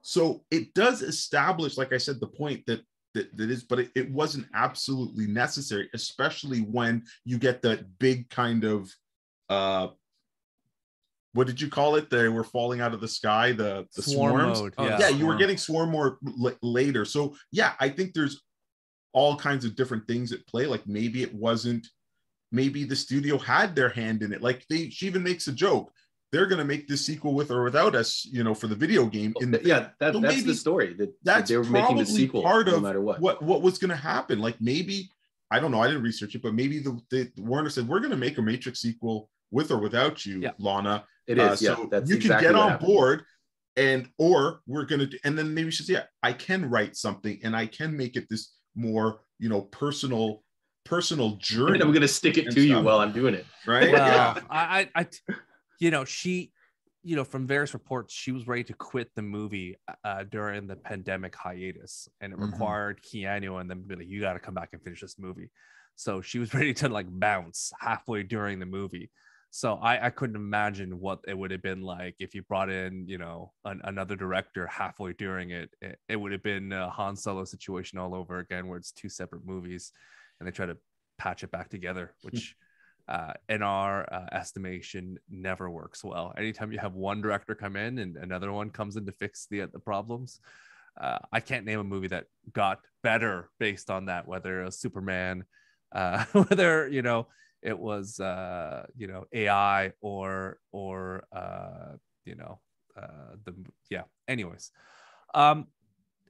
So it does establish, like I said, the point that that, that is, but it, it wasn't absolutely necessary, especially when you get that big kind of uh what did you call it? They were falling out of the sky, the, the Swarm swarms. mode. Oh, yeah. Yeah, you were getting swarm more l- later. So yeah, I think there's all kinds of different things at play. Like maybe it wasn't, maybe the studio had their hand in it. Like they she even makes a joke. They're gonna make this sequel with or without us, you know, for the video game. In the yeah, that, So that's the story. That, that that's they were making probably the sequel part no of matter what. what what was going to happen. Like maybe I don't know. I didn't research it, but maybe the, the Warner said we're going to make a Matrix sequel with or without you, Yeah. Lana. It is. Uh, is, yeah. so That's you exactly can get on happened. board, and or we're going to, and then maybe she says, yeah, I can write something, and I can make it this more, you know, personal, personal journey, And I'm gonna stick it and to you while I'm doing it. right? Well, yeah, I, I, I, you know, she, you know, from various reports, she was ready to quit the movie uh, during the pandemic hiatus, and it Mhm. required Keanu and them to be like, "You got to come back and finish this movie." So she was ready to like bounce halfway during the movie. So I, I couldn't imagine what it would have been like if you brought in, you know, an, another director halfway during it. It, it would have been a Han Solo situation all over again, where it's two separate movies, and they try to patch it back together, which uh, in our uh, estimation never works well. Anytime you have one director come in and another one comes in to fix the the problems, uh, I can't name a movie that got better based on that. Whether it was Superman, uh, whether you know it was uh, you know AI or or uh, you know uh, the yeah. Anyways, um,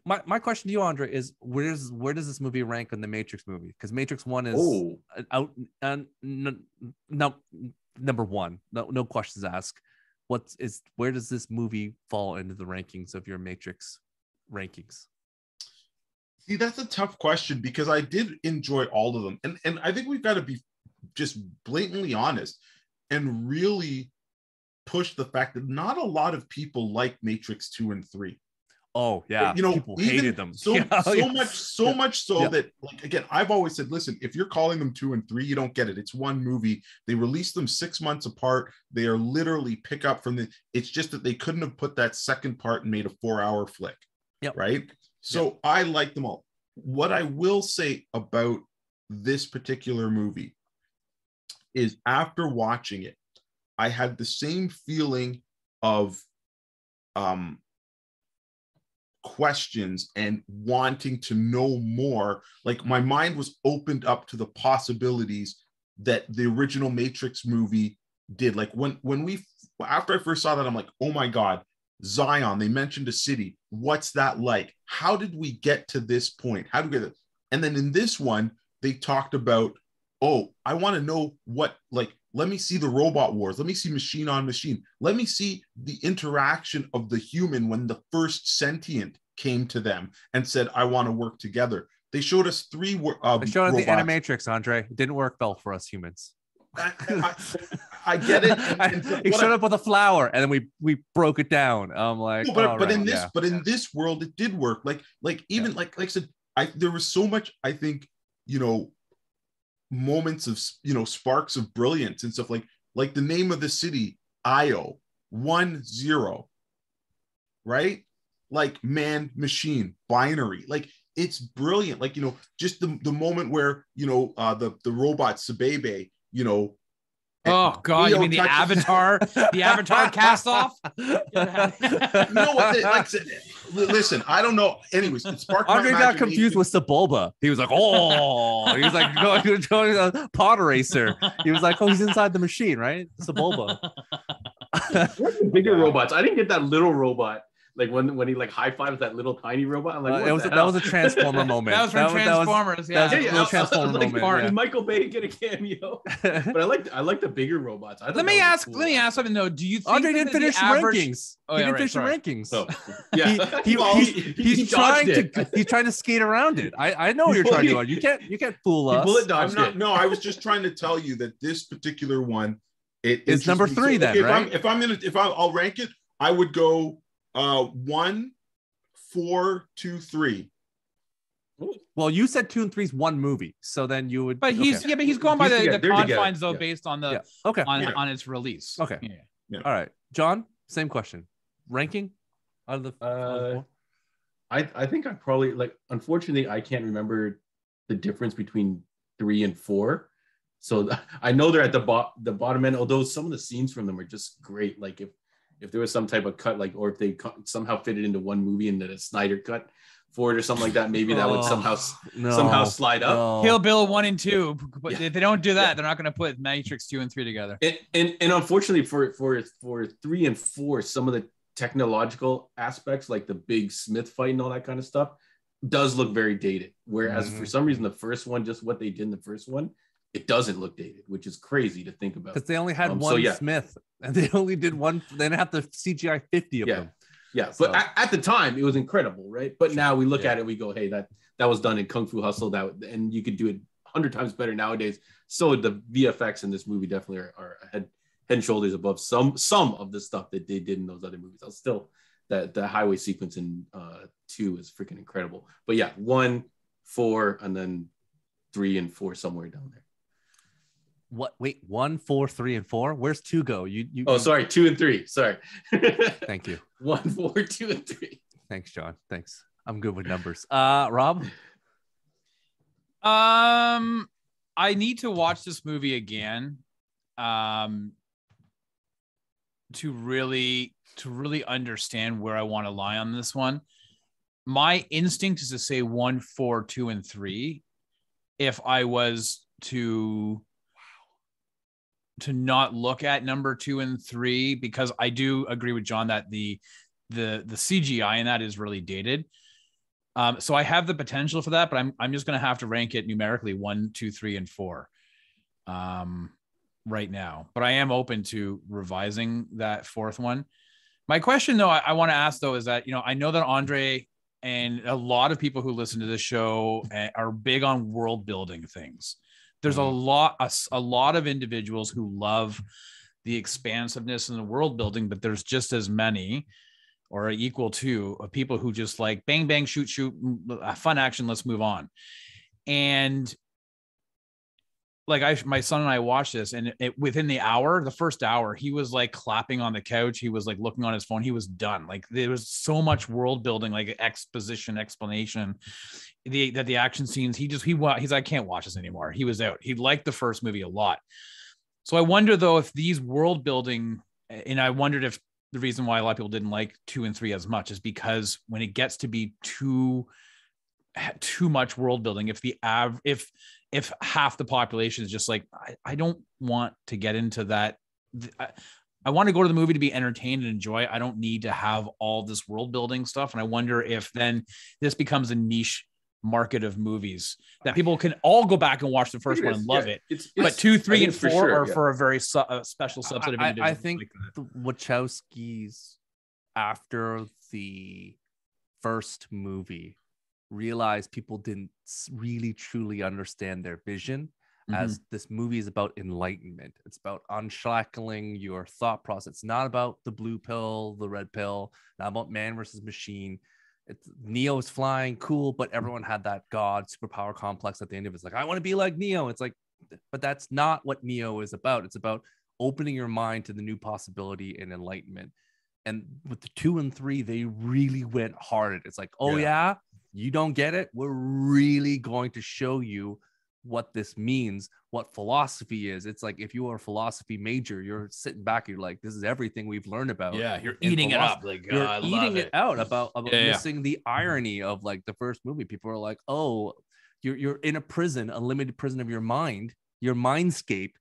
my, my question to you, Andre, is where does where does this movie rank in the Matrix movie? Because Matrix One is Oh, uh, out and n- no number one no no questions asked what is where does this movie fall into the rankings of your matrix rankings See, that's a tough question because I did enjoy all of them. And and I think we've got to be just blatantly honest and really push the fact that not a lot of people like Matrix 2 and 3. Oh yeah you know, people hated them So, Yeah, so much, so Yeah. much so Yeah. that like again, I've always said, listen, if you're calling them two and three, you don't get it. It's one movie. They released them six months apart. They are literally pick up from the it's just that they couldn't have put that second part and made a four-hour flick. Yep. Right. So I like them all. What I will say about this particular movie is after watching it, I had the same feeling of um questions and wanting to know more like my mind was opened up to the possibilities that the original matrix movie did. Like when when we after i first saw that i'm like oh my god zion they mentioned a city. What's that like? How did we get to this point? How do we get it and then in this one they talked about oh i want to know what like let me see the robot wars. Let me see machine on machine. Let me see the interaction of the human when the first sentient came to them and said i want to work together. They showed us three uh, they showed it the animatrix andre. It didn't work well for us humans. I, I- I get it. And- and so he showed I- up with a flower and then we we broke it down. I'm like No, but but in this yeah. but in this world it did work. Like like even like like I said I there was so much I think you know moments of you know sparks of brilliance and stuff like like the name of the city Io one zero right like man machine binary like it's brilliant like you know just the the moment where you know uh the the robot Sabebe you know Oh God, you mean the Avatar, the Avatar cast off? you know what? Like, I said, li- listen, I don't know. Anyways, it sparked my Andre got confused with Sebulba. He was like, "Oh," he was like going, he was going a pod racer. He was like, "Oh, he's inside the machine, right?" Sebulba. Where's the bigger robots? I didn't get that little robot. Like when when he like high fives that little tiny robot. I'm like, Uh, it was the that was a transformer moment. That was from Transformers. yeah. that was a Yeah, yeah, little I was- I was Transformer like, moment, Did yeah. Michael Bay get a cameo? but I like I like the bigger robots. I let me ask. cool let me ask something though. Do you think Andre that didn't finish average- rankings. Oh, he didn't right, finish sorry. rankings. So yeah, he, Well, he's, he- he's he trying to he's trying to skate around it. I, I know what you're trying to do. You can't you can't fool He us. bullet I'm dodged not. it. No, I was just trying to tell you that this particular one, it It's number interests me. three then, if right? I'm, if I'm gonna, if I, I'll rank it, I would go uh one, four, two, three. Well, you said two and three's one movie, so then you would. But he's okay. yeah, but he's going by He's the, together. the They're together. confines though, Yeah. based on the yeah. okay. on Yeah. on its release. Okay. Yeah. All right, John. Same question. Ranking out of the. out of the Uh. I I think I probably like. Unfortunately, I can't remember the difference between three and four. So I know they're at the bot the bottom end. Although some of the scenes from them are just great. Like if if there was some type of cut, like or if they co- somehow fit it into one movie and then a Snyder cut for it or something like that, maybe that would Oh, somehow no, somehow slide up. no. Kill Bill one and two, but Yeah. if they don't do that, they're not going to put Matrix two and three together. and, and and unfortunately for for for three and four some of the technological aspects like the big smith fight and all that kind of stuff does look very dated whereas for Mhm. some reason the first one just what they did in the first one it doesn't look dated which is crazy to think about because they only had Um, so one yeah. Smith, and they only did one. They didn't have to CGI fifty of Yeah. them. yeah So- but at, at the time it was incredible right but now we look Yeah. at it we go hey that that was done in kung fu hustle that and you could do it 100 times better nowadays so the vfx in this movie definitely are, are head head and shoulders above some some of the stuff that they did in those other movies i'll still that the highway sequence in uh two is freaking incredible but yeah one four and then three and four somewhere down there What? Wait, one, four, three, and four. Where's two go? You. you oh sorry two and three sorry Thank you. one four two and three Thanks, John. Thanks. I'm good with numbers. Uh, Rob. Um, I need to watch this movie again, um, to really to really understand where I want to lie on this one. My instinct is to say one, four, two, and three. If I was to to not look at number two and three, because I do agree with John that the the the CGI in that is really dated. Um, so I have the potential for that, but I'm I'm just gonna have to rank it numerically one, two, three, and four. Um, right now. But I am open to revising that fourth one. My question though, I, I want to ask though, is that you know, I know that Andre and a lot of people who listen to this show eh, are big on world building things. There's a lot, a, a lot of individuals who love the expansiveness and the world building, but there's just as many or equal to of people who just like bang bang shoot shoot uh, fun action let's move on. And like i my son and i watched this and it, within the hour the first hour he was like clapping on the couch he was like looking on his phone he was done. Like there was so much world building like exposition explanation the that the action scenes he just he he's i can't watch this anymore. He was out. He liked the first movie a lot. So i wonder though if these world building and i wondered if the reason why a lot of people didn't like two and three as much is because when it gets to be too too much world building if the av if if half the population is just like i, I don't want to get into that I, I want to go to the movie to be entertained and enjoy i don't need to have all this world building stuff and i wonder if then this becomes a niche market of movies that people can all go back and watch the first one and love yeah. it It's, but it's- two, I three, think and for four sure, are yeah. for a very su- a special subset of I, I individuals. think like the Wachowskis, after the first movie, realized people didn't really truly understand their vision. Mm-hmm. As this movie is about enlightenment, it's about unshackling your thought process. It's not about the blue pill, the red pill, not about man versus machine. It's Neo is flying, cool, but everyone had that god superpower complex at the end of it. It's like, I want to be like Neo. It's like, but that's not what Neo is about. It's about opening your mind to the new possibility and enlightenment. And with the two and three, they really went hard. It's like, oh Yeah. yeah, you don't get it. We're really going to show you what this means, what philosophy is. It's like if you are a philosophy major, you're sitting back, you're like, this is everything we've learned about. yeah, you're in eating it up. Like You're "Oh, eating love it. out about, about Yeah, yeah. missing the irony of like the first movie. People are like, oh, you're you're in a prison, a limited prison of your mind, your mindscape.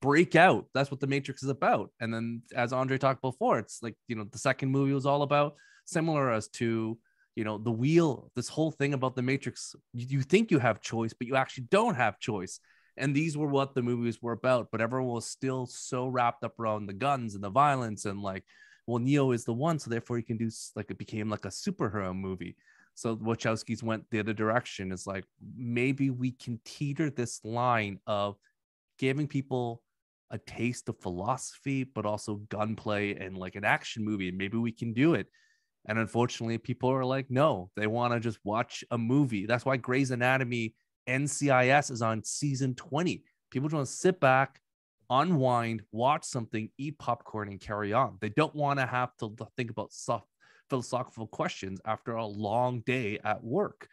Break out. That's what the Matrix is about. And then, as Andre talked before, it's like you know the second movie was all about similar as to you know the wheel this whole thing about the matrix you, think you have choice but you actually don't have choice. And these were what the movies were about but everyone was still so wrapped up around the guns and the violence and like well neo is the one so therefore he can do like it became like a superhero movie. So wachowski's went the other direction. It's like maybe we can teeter this line of giving people a taste of philosophy but also gunplay and like an action movie and maybe we can do it and unfortunately, people are like, no, they want to just watch a movie. That's why Grey's Anatomy NCIS is on season 20. People just want to sit back, unwind, watch something, eat popcorn, and carry on. They don't want to have to think about soft philosophical questions after a long day at work.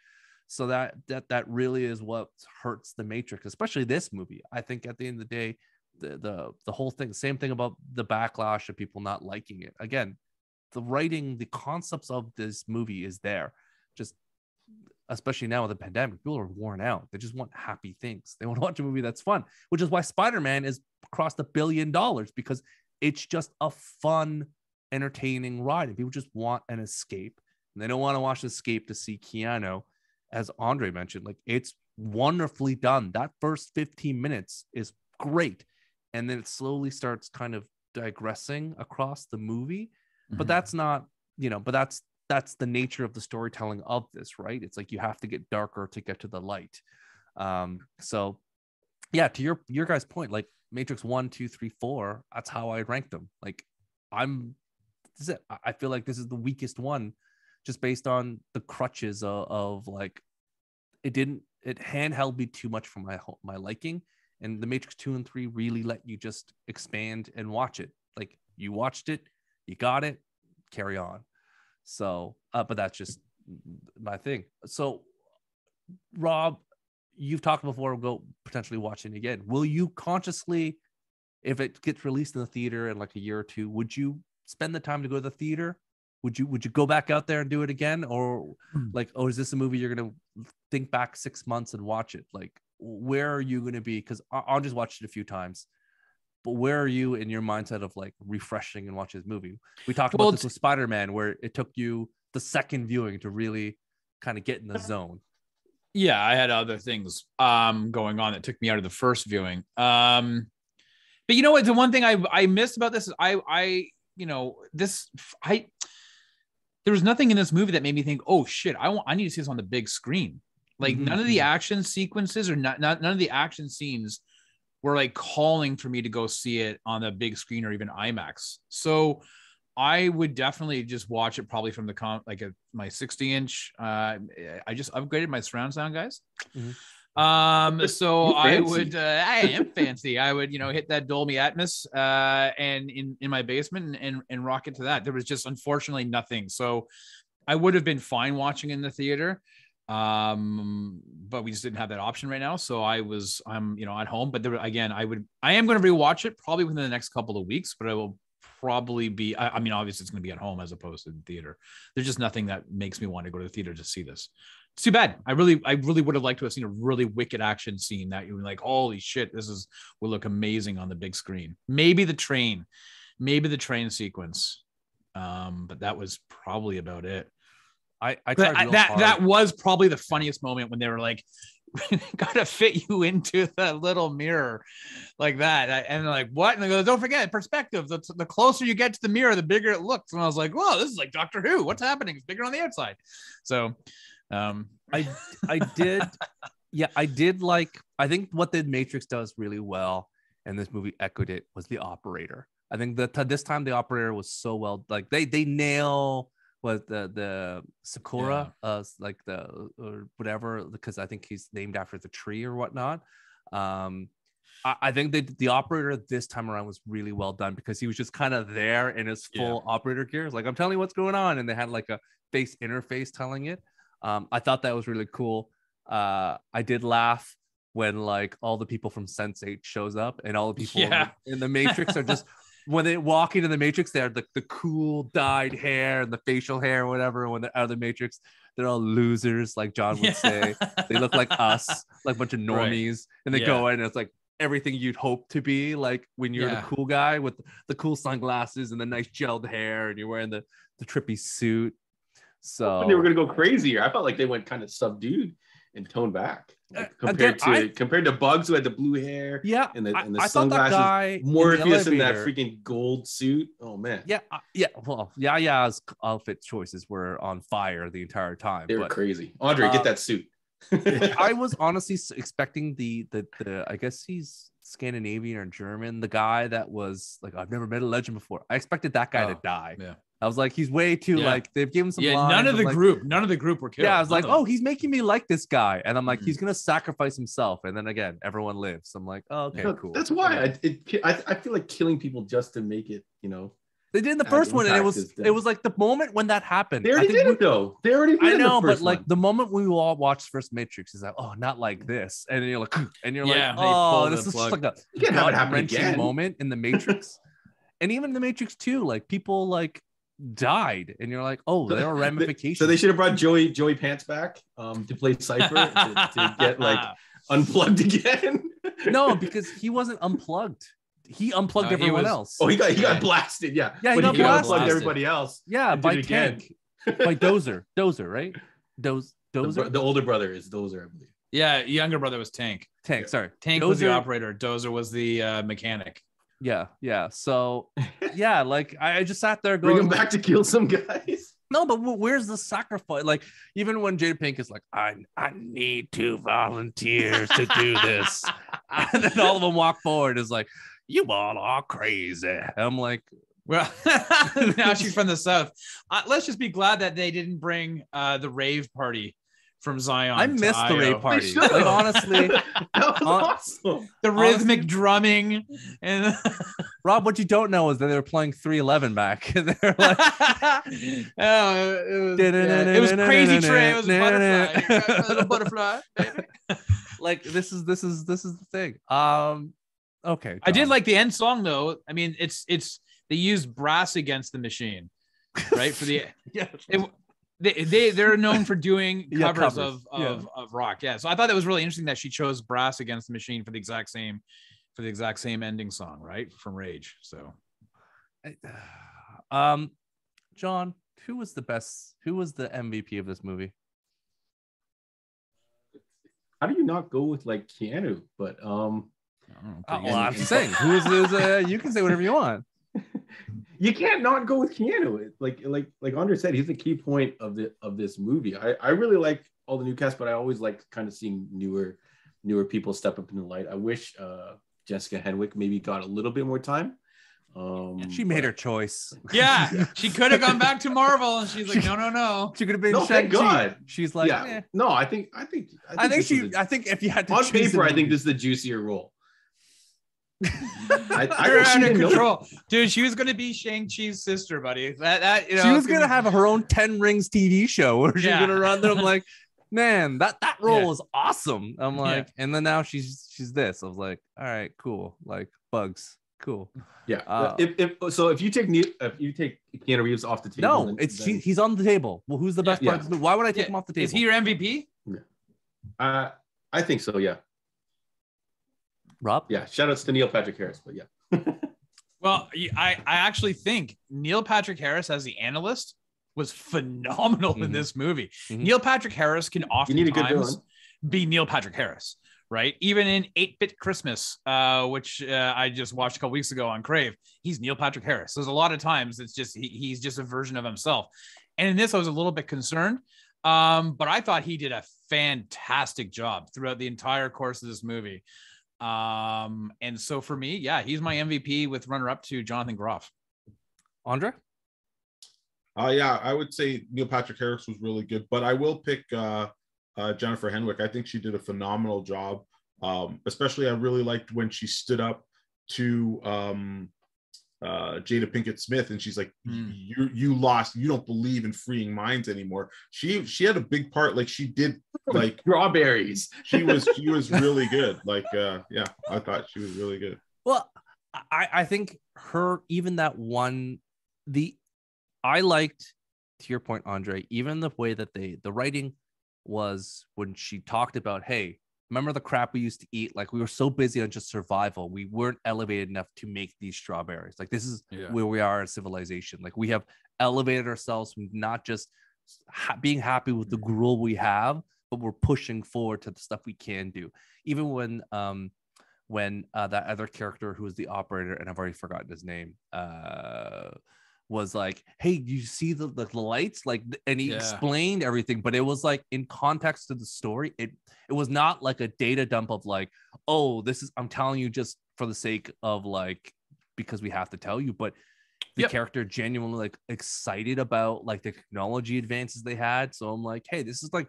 So that that that really is what hurts the Matrix, especially this movie. I think at the end of the day, the the the whole thing, same thing about the backlash of people not liking it. Again, the writing, the concepts of this movie is there. Just especially now with the pandemic, people are worn out. They just want happy things. They want to watch a movie that's fun, which is why Spider-Man is crossed a billion dollars because it's just a fun, entertaining ride. And people just want an escape. And they don't want to watch Escape to see Keanu. As Andre mentioned, like it's wonderfully done. That first 15 minutes is great. And then it slowly starts kind of digressing across the movie but that's not you know but that's that's the nature of the storytelling of this right? It's like you have to get darker to get to the light. Um so yeah to your your guys point like matrix one two three four that's how i rank them. Like i'm this is it. I- feel like this is the weakest one just based on the crutches of, of like it didn't it handheld me too much for my my liking. And the matrix 2 and 3 really let you just expand and watch it. Like you watched it you got it carry on. So uh, but that's just my thing. So rob you've talked before about potentially watching again. Will you consciously if it gets released in the theater in like a year or two would you spend the time to go to the theater? Would you would you go back out there and do it again? Or Hmm. like oh is this a movie you're gonna think back six months and watch it? Like where are you gonna be? Because i'll just watch it a few times but where are you in your mindset of like refreshing and watching this movie? We talked Well, about this with spider-man where it took you the second viewing to really kind of get in the zone. Yeah i had other things um going on that took me out of the first viewing. Um but you know what? The one thing i i missed about this is i i you know this i there was nothing in this movie that made me think oh shit i want i need to see this on the big screen. Like Mhm, none of the mhm. action sequences or not, not none of the action scenes were like calling for me to go see it on the big screen or even imax so I would definitely just watch it probably from the com like a my 60 inch. Uh, I just upgraded my surround sound, guys. Mhm. Um, so I would, uh, I am fancy. I would, you know, hit that Dolby Atmos, uh, and in in my basement and, and and rock it to that. There was just unfortunately nothing. So I would have been fine watching in the theater. Um, but we just didn't have that option right now. So I was, I'm, you know, at home. But there, again, I would, I am going to rewatch it probably within the next couple of weeks. But I will probably be. I, I mean, obviously, it's going to be at home as opposed to the theater. There's just nothing that makes me want to go to the theater to see this. It's too bad. I really, I really would have liked to have seen a really wicked action scene that you were like, holy shit, this is will look amazing on the big screen. Maybe the train, maybe the train sequence. Um, but that was probably about it. I i tried I- real that hard. that was probably the funniest moment when they were like, "Gotta fit you into the little mirror like that," I- and they're like, "What?" And they go, "Don't forget perspective. The, the closer you get to the mirror, the bigger it looks." And I was like, "Whoa, this is like Doctor Who. What's happening? It's bigger on the outside." So, um, I I did yeah, I did like I think what the Matrix does really well and this movie echoed it was the operator. I think that this time the operator was so well like they they nail what the the Sakura uh like the or whatever because I think he's named after the tree or whatnot. Um I, I think that the operator this time around was really well done because he was just kind of there in his full operator gear. Like I'm telling you what's going on, and they had like a face interface telling it. Um, I thought that was really cool. Uh, I did laugh when like all the people from Sense8 shows up and all the people in the- in, the Matrix are just when they walk into the Matrix, they're the, the cool dyed hair and the facial hair or whatever. When they're out of the Matrix, they're all losers, like John would say. They look like us, like a bunch of Right. normies, and they go in and it's like everything you'd hope to be like when you're Yeah. the cool guy with the cool sunglasses and the nice gelled hair and you're wearing the the trippy suit So they were going to go crazier. I felt like they went kind of subdued and toned back like, Uh, compared again, to I- compared to Bugs who had the blue hair yeah, and the, and the I sunglasses. in the Morpheus in that freaking gold suit. Oh man, Yeah, uh, yeah. Well, yeah, outfit choices were on fire the entire time. they were but crazy. Andre, Uh, get that suit. I was honestly expecting the the the I guess he's Scandinavian or German, the guy that was like I've never met a legend before. I expected that guy to Oh, die. yeah. I was like, he's way too Yeah. like they've given some. yeah, lines. none of I'm the like- group, none of the group were killed. Yeah, I was like, None of oh, he's making me like this guy, and I'm like, Mhm. he's gonna sacrifice himself, and then again, everyone lives. I'm like, oh, okay, No, cool. That's why I, it, I I feel like killing people just to make it. You know, They did in the first one, and it was it was like the moment when that happened. they I already think did we- it though. They already. Did I it in the know, but first like one. the moment we all watched first Matrix is like, oh, not like this, and you're like, and you're Yeah, like, oh, this is just like a you can't have it happen gut-wrenching again. moment in the Matrix, and even in the Matrix Two, like people like died, and you're like, oh, there are They- ramifications. So they should have brought Joey Joey Pants back um, to play Cypher to, to get like unplugged again. no, because he wasn't unplugged. He unplugged No, he everyone was- else. oh, he got he got blasted. Yeah, Yeah, he but got he unplugged blasted. everybody else. yeah, and by did it again. Tank, by Dozer, Dozer, right? Doze, The, Dozer, bro- the older brother is Dozer, I believe. yeah, younger brother was Tank. Tank. Sorry, Tank was the operator. Dozer was the uh, mechanic. Yeah, yeah. So, yeah, like I, I just sat there going, Bring him back to kill some guys. no, but where's the sacrifice? Like, even when Jada Pink is like, I, I need two volunteers to do this, and then all of them walk forward, is like, you all are crazy. I'm like, Well, now she's from the south. Uh, let's just be glad that they didn't bring uh, the rave party from Zion. I to missed the Io. rave party. should've. Like, honestly, that was awesome. The rhythmic drumming and Rob, what you don't know is that they were playing 311 back. they're like, oh, it was, yeah, it was crazy train. It was butterfly, a butterfly. like this is this is this is the thing. Um, okay. I did like the end song though. I mean, it's it's they used brass against the machine, right? For the yeah. it, they, they they're known for doing Yeah, covers, covers, of yeah. of, of rock. Yeah. So I thought that was really interesting that she chose brass against the machine for the exact same for the exact same ending song, right? From Rage. So Um, John, who was the best? Who was the MVP of this movie? How do you not go with like Keanu? But um, I don't know, well, I'm just saying, who is, is uh, you can say whatever you want. you can't not go with Keanu. It- Like like like Andre said, he's the key point of the of this movie. I I really like all the new cast, but I always like kind of seeing newer newer people step up in the light. I wish uh, Jessica Henwick maybe got a little bit more time. Um, She made but- her choice. yeah, she could have gone back to Marvel, and she's like, no, no, no. She could have been No, thank God. She's like, yeah. eh. No, I think I think I think this she. was a- I think if you had to on paper, I think this is the juicier role. I, I You're out of didn't know- control, dude. She was gonna be Shang Chi's sister, buddy. That that you know, she was it's gonna have her own Ten Rings TV show where she's Yeah. gonna run there. I'm like, man, that that role Yeah. was awesome. I'm Yeah. like, and then now she's she's this. I was like, all right, cool. Like bugs, cool. Yeah. Uh, if, if so, if you take Neil, if you take Keanu Reeves off the table, No, then- it's then- she, he's on the table. Well, who's the best Yeah. part? of? Why would I take Yeah. him off the table? Is he your MVP? Yeah. Uh, I think so. Yeah. Rob? Yeah. Shout outs to Neil Patrick Harris, but yeah. Well, I, I actually think Neil Patrick Harris as the analyst was phenomenal in Mhm. this movie. Mhm. Neil Patrick Harris can You need a good oftentimes be Neil Patrick Harris, right? Even in 8 Bit Christmas, uh, which uh, I just watched a couple weeks ago on Crave, he's Neil Patrick Harris. There's a lot of times it's just he, he's just a version of himself. And in this, I was a little bit concerned, um, but I thought he did a fantastic job throughout the entire course of this movie. Um, and so for me, yeah, he's my MVP with runner up to Jonathan Groff. Andre? Uh, yeah, I would say Neil Patrick Harris was really good, but I will pick uh, uh, Jennifer Henwick. I think she did a phenomenal job. Um, especially, I really liked when she stood up to um, uh, Jada Pinkett Smith, and she's like, Hmm. "You you lost. You don't believe in freeing minds anymore." She she had a big part. Like she did. Like Strawberries. she was she was really good. Like uh, yeah, I thought she was really good. Well, I, I think her even that one the I liked to your point, Andre, even the way that they the writing was when she talked about, hey, remember the crap we used to eat? Like we were so busy on just survival, we weren't elevated enough to make these strawberries. Like this is Yeah. where we are as civilization. Like we have elevated ourselves from not just ha- being happy with the gruel we have, but we're pushing forward to the stuff we can do. Even when um when uh, that other character who was the operator and I've already forgotten his name uh was like, "Hey, you see the, the, lights?" Like, and he Yeah. explained everything, but it was like in context to the story. It it was not like a data dump of like, "Oh, this is I'm telling you just for the sake of like because we have to tell you," but the Yep. character genuinely like excited about like the technology advances they had. So I'm like, "Hey, this is like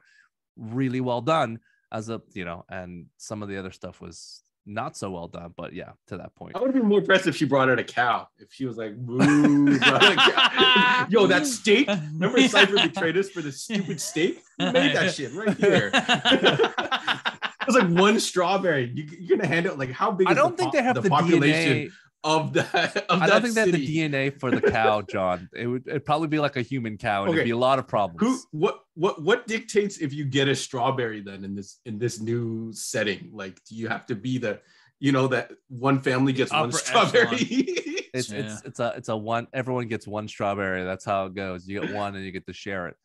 really well done." As a you know, and some of the other stuff was not so well done, but yeah, to that point. I would have been more impressed if she brought out a cow. If she was like, "Moo," brought out a cow. yo, that steak. Remember Cypher betrayed us for the stupid steak? You made that shit right here. it was like one strawberry. You, you're gonna hand out like how big? I don't the think po- they have the, population DNA. Of that. Of I don't think they have city. the DNA for the cow, John. It would it'd probably be like a human cow, and Okay. it'd be a lot of problems. Who? What? What? What dictates if you get a strawberry then in this in this new setting? Like, do you have to be the, you know, that one family gets one strawberry? It's Yeah. it's it's a it's a one. Everyone gets one strawberry. That's how it goes. You get one, and you get to share it.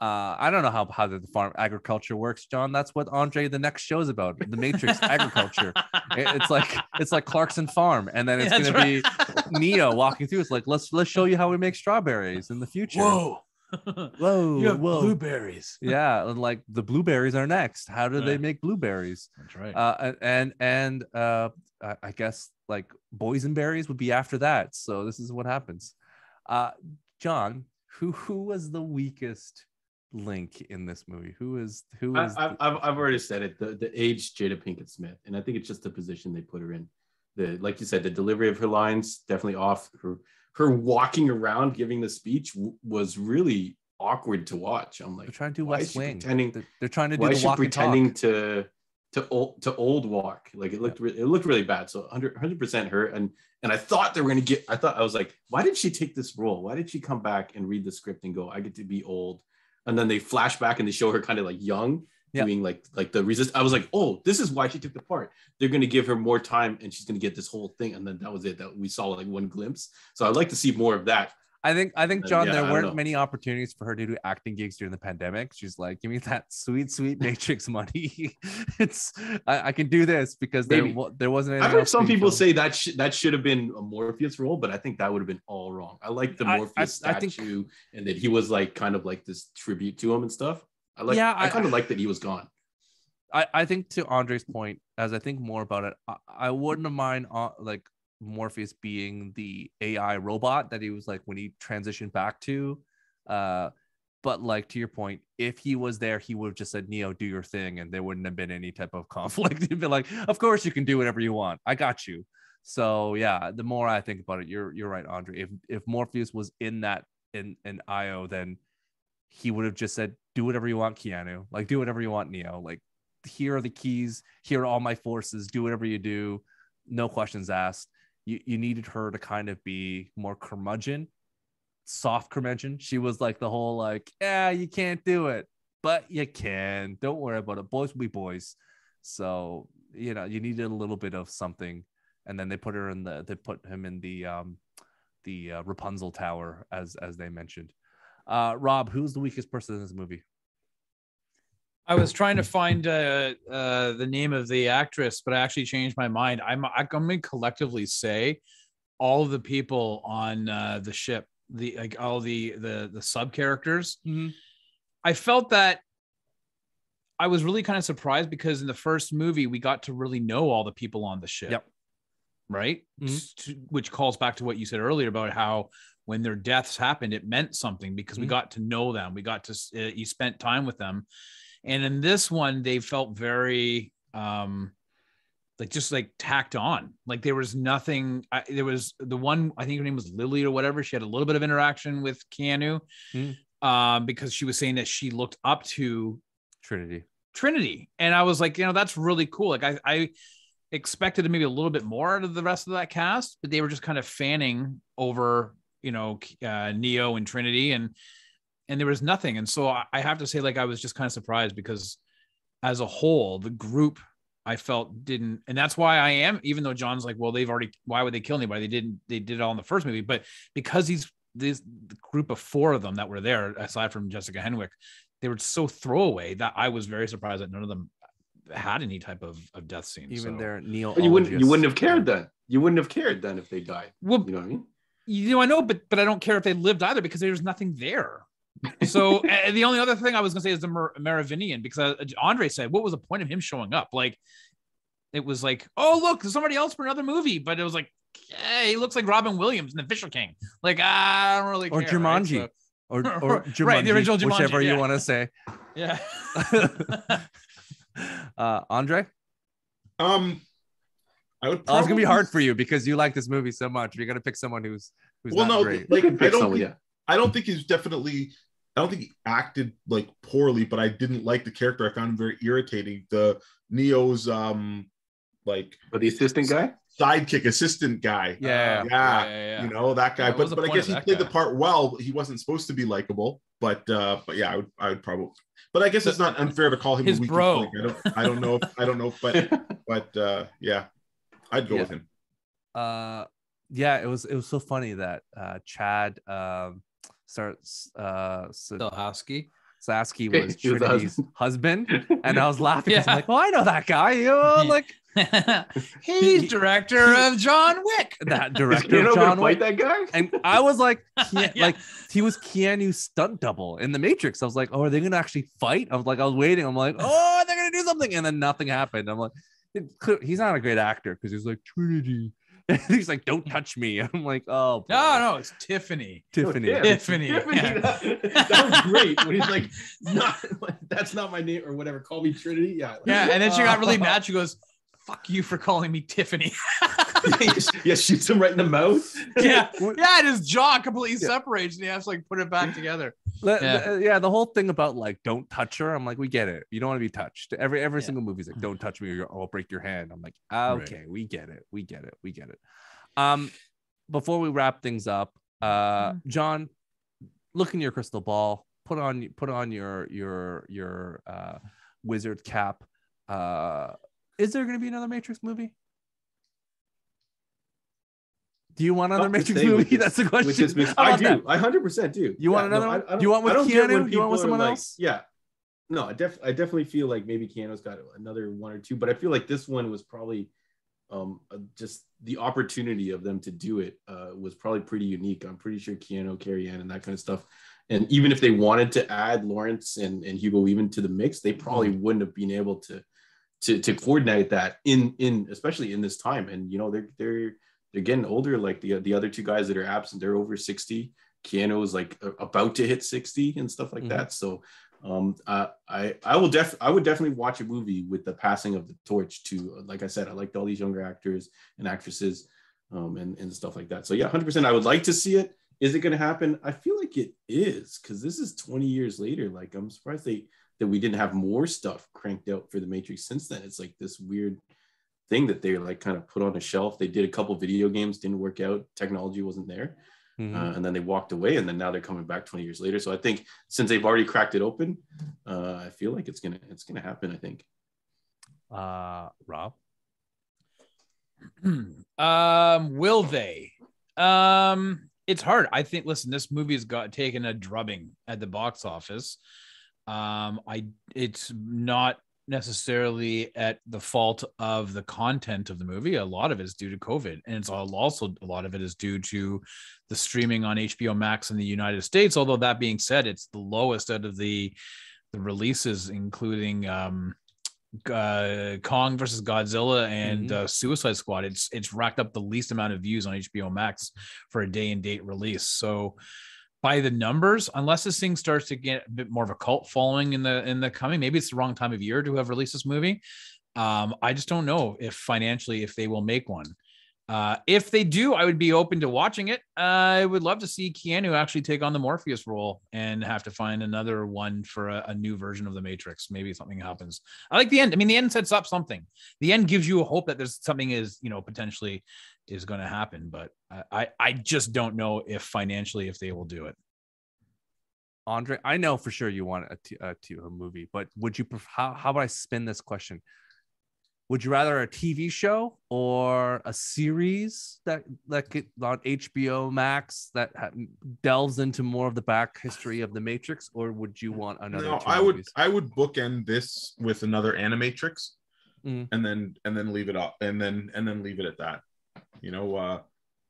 Uh, I don't know how how the farm agriculture works, John. That's what Andre the next show's about. The Matrix agriculture. It- it's like it's like Clarkson Farm, and then it's That's gonna be right. Neo walking through. It's like let's let's show you how we make strawberries in the future. Whoa. whoa, you have whoa. blueberries. yeah, and like the blueberries are next. How do they make blueberries? That's right. uh and and uh I- i guess like boysenberries would be after that so this is what happens uh john who who was the weakest link in this movie who is who I, is I've, I've I've already said it. The the age Jada Pinkett Smith, and I think it's just the position they put her in. The like you said, the delivery of her lines definitely off. Her her walking around giving the speech w- was really awkward to watch. I'm like, they're trying to do is west wing pretending- they're, they're trying to do why the is walk pretending talk. to to old to old walk? Like it looked re- it looked really bad. So 100 percent her. And and I thought they were gonna get. I thought I was like, why did she take this role? Why did she come back and read the script and go, I get to be old? And then they flash back and they show her kind of like young, Yeah. doing like like the resist. I was like, oh, this is why she took the part. They're gonna give her more time and she's gonna get this whole thing. And then that was it. That we saw like one glimpse. So I'd like to see more of that. I think i think john yeah, there weren't many opportunities for her to do acting gigs during the pandemic she's like give me that sweet sweet matrix money it's I, I can do this because there, Maybe. there wasn't I've heard some people say that sh- that should have been a Morpheus role, but I think that would have been all wrong. I like the I- I- Morpheus I think- statue and that he was like kind of like this tribute to him and stuff. I like. Yeah, I, I- kind of like that he was gone. I, I think to Andre's point, as I think more about it, I, I wouldn't mind uh, like Morpheus being the AI robot that he was like when he transitioned back to. Uh, but like to your point, if he was there, he would have just said, Neo, do your thing, and there wouldn't have been any type of conflict. He'd be like, Of course you can do whatever you want. I got you. So yeah, the more I think about it, you're you're right, Andre. If if Morpheus was in that in in IO, then he would have just said, Do whatever you want, Keanu. Like do whatever you want, Neo. Like here are the keys here are all my forces do whatever you do no questions asked you, you needed her to kind of be more curmudgeon soft curmudgeon. She was like the whole like yeah you can't do it but you can. Don't worry about it. Boys will be boys. So you know you needed a little bit of something. And then they put her in the they put him in the um the uh, rapunzel tower as as they mentioned. Uh rob who's the weakest person in this movie I was trying to find uh, uh, the name of the actress, but I actually changed my mind. I'm I'm going to collectively say all the people on uh, the ship, the like all the the the sub characters. Mhm. I felt that I was really kind of surprised because in the first movie we got to really know all the people on the ship. Yep. Right. Mhm. S- which calls back to what you said earlier about how when their deaths happened, it meant something because we Mhm. got to know them. We got to uh, you spent time with them, and in this one they felt very um like just like tacked on. Like there was nothing. I, there was the one I think her name was Lily or whatever. She had a little bit of interaction with Keanu, Mm. um, because she was saying that she looked up to trinity Trinity. And I was like, you know, that's really cool. Like I, I expected maybe a little bit more out of the rest of that cast, but they were just kind of fanning over, you know, uh, Neo and Trinity and, and there was nothing. And so I, I have to say, like, I was just kind of surprised because as a whole, the group I felt didn't, and that's why I am, even though John's like, well, they've already, why would they kill anybody? They didn't, they did it all in the first movie, but because these, this group of four of them that were there, aside from Jessica Henwick, they were so throwaway that I was very surprised that none of them had any type of, of death scene. Even so. their Neil. You wouldn't you wouldn't have cared then. You wouldn't have cared then if they died. well, You know what I mean? you know, I know, but but I don't care if they lived either because there's nothing there. So and the only other thing I was gonna say is the Mer- Merovingian because uh, Andre said, what was the point of him showing up? Like, it was like, oh look, there's somebody else for another movie, but it was like, hey, he looks like Robin Williams in The Fisher King. Like, I don't really Or care. right? Jumanji. So- or, Right, the original Jumanji, whichever yeah. you want to say. yeah. uh, Andre, Um, I would. oh, it's gonna be hard for you because you like this movie so much. You're gonna pick someone who's who's Well, not no, great. like I don't. someone, think, yeah. I don't think he's definitely. I don't think he acted like poorly, but I didn't like the character. I found him very irritating. The Neo's um, like But the assistant guy? sidekick assistant guy. yeah, Uh, Yeah, yeah, yeah. you know that guy. Yeah, but but I guess he that played the part well. He wasn't supposed to be likable, but uh, but yeah, I would I would probably. But I guess it's not unfair to call him His a weak bro. link. I don't I don't know if I don't know, if, but but uh, yeah, I'd go Yeah. with him. uh yeah it was it was so funny that uh chad um starts uh S- Stahelski. Sasky was he was the Trinity's husband and i was laughing 'cause i'm like oh i know that guy you know, like He's He- director of John Wick. That director Keanu of john Wick. that guy? and i was like Keanu- Yeah. like he was keanu's stunt double in the matrix i was like oh are they gonna actually fight i was like i was waiting i'm like oh they're gonna do something and then nothing happened i'm like he's not a great actor because he's like trinity and he's like don't touch me i'm like oh boy. No, no, it's Tiffany. tiffany oh, Yeah, Tiffany. Tiffany. Yeah. That, that was great. When he's like, not, that's not my name or whatever. Call me Trinity. Yeah. Yeah, and then she got really mad. She goes, "Fuck you for calling me Tiffany." yeah, shoots him right in the mouth. yeah, yeah, and his jaw completely Yeah. separates, and he has to like put it back together. Le- Yeah. the- yeah, the whole thing about like don't touch her. I'm like, we get it. You don't want to be touched. Every every Yeah. single movie's like, don't touch me or I'll break your hand. I'm like, ah, Right. okay, we get it. We get it. We get it. Um, before we wrap things up, uh, Mm-hmm. John, look in your crystal ball. Put on put on your your your uh, wizard cap. Uh, is there going to be another Matrix movie? Do you want another Matrix movie? That's the question. How I do. that? I hundred percent do. You want Yeah, another no, one? I- I don't- You want with I don't get when Keanu? You want with someone like- else? Yeah. No, I def I definitely feel like maybe Keanu's got another one or two, but I feel like this one was probably um uh, just the opportunity of them to do it uh was probably pretty unique. I'm pretty sure Keanu, Carrie-Anne, and that kind of stuff. And even if they wanted to add Laurence and, and Hugo even to the mix, they probably Mm-hmm. wouldn't have been able to to to coordinate that in in especially in this time. And you know, they're they're they're getting older. Like the the other two guys that are absent, they're over 60. Keanu is like about to hit 60 and stuff like Mhm. that. So um uh, I I will def I would definitely watch a movie with the passing of the torch to like I said, I liked all these younger actors and actresses um and, and stuff like that. So yeah, 100% I would like to see it. Is it going to happen? I feel like it is because this is 20 years later. Like I'm surprised they that we didn't have more stuff cranked out for the Matrix since then. It's like this weird thing that they like kind of put on a shelf. They did a couple video games, didn't work out. Technology wasn't there, Mhm. uh, and then they walked away. And then now they're coming back 20 years later. So I think since they've already cracked it open, uh, I feel like it's gonna it's gonna happen. I think. Uh, Rob. um, will they? Um, it's hard. I think. Listen, this movie's got taken a drubbing at the box office. Um, I it's not necessarily at the fault of the content of the movie. A lot of it is due to COVID, and it's all also a lot of it is due to the streaming on HBO Max in the United States. Although that being said, it's the lowest out of the the releases, including um, uh, Kong versus Godzilla and Mhm. uh, Suicide Squad. It's it's racked up the least amount of views on HBO Max for a day and date release. So by the numbers, unless this thing starts to get a bit more of a cult following in the in the coming, maybe it's the wrong time of year to have released this movie. Um, I just don't know if financially if they will make one. Uh, if they do, I would be open to watching it. I would love to see Keanu actually take on the Morpheus role and have to find another one for a, a new version of the Matrix. Maybe something happens. I like the end. I mean, the end sets up something. The end gives you a hope that there's something is you know potentially is going to happen, but I, I I just don't know if financially if they will do it. Andre, I know for sure you want a, t- a, t- a movie, but would you? Pref- how how about I spin this question? Would you rather a TV show or a series that that could, on HBO Max that ha- delves into more of the back history of the Matrix, or would you want another? No, I would movies? I would bookend this with another Animatrix, Mhm. and then and then leave it up, and then and then leave it at that. You know, uh,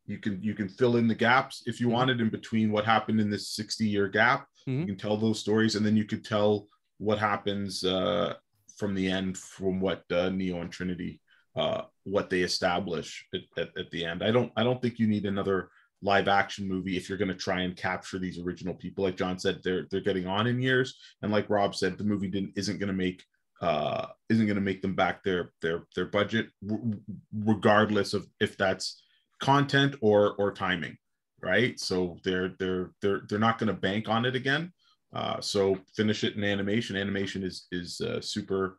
you can you can fill in the gaps if you Mhm. wanted in between what happened in this sixty year gap. Mhm. You can tell those stories, and then you could tell what happens uh, from the end, from what uh, Neo and Trinity, uh, what they establish at, at, at the end. I don't I don't think you need another live action movie if you're going to try and capture these original people. Like john said they're they're getting on in years. And like rob said the movie didn't isn't going to make uh isn't going to make them back their their their budget w- regardless of if that's content or or timing right? So they're they're they're they're not going to bank on it again uh so finish it in animation. Animation is is uh, super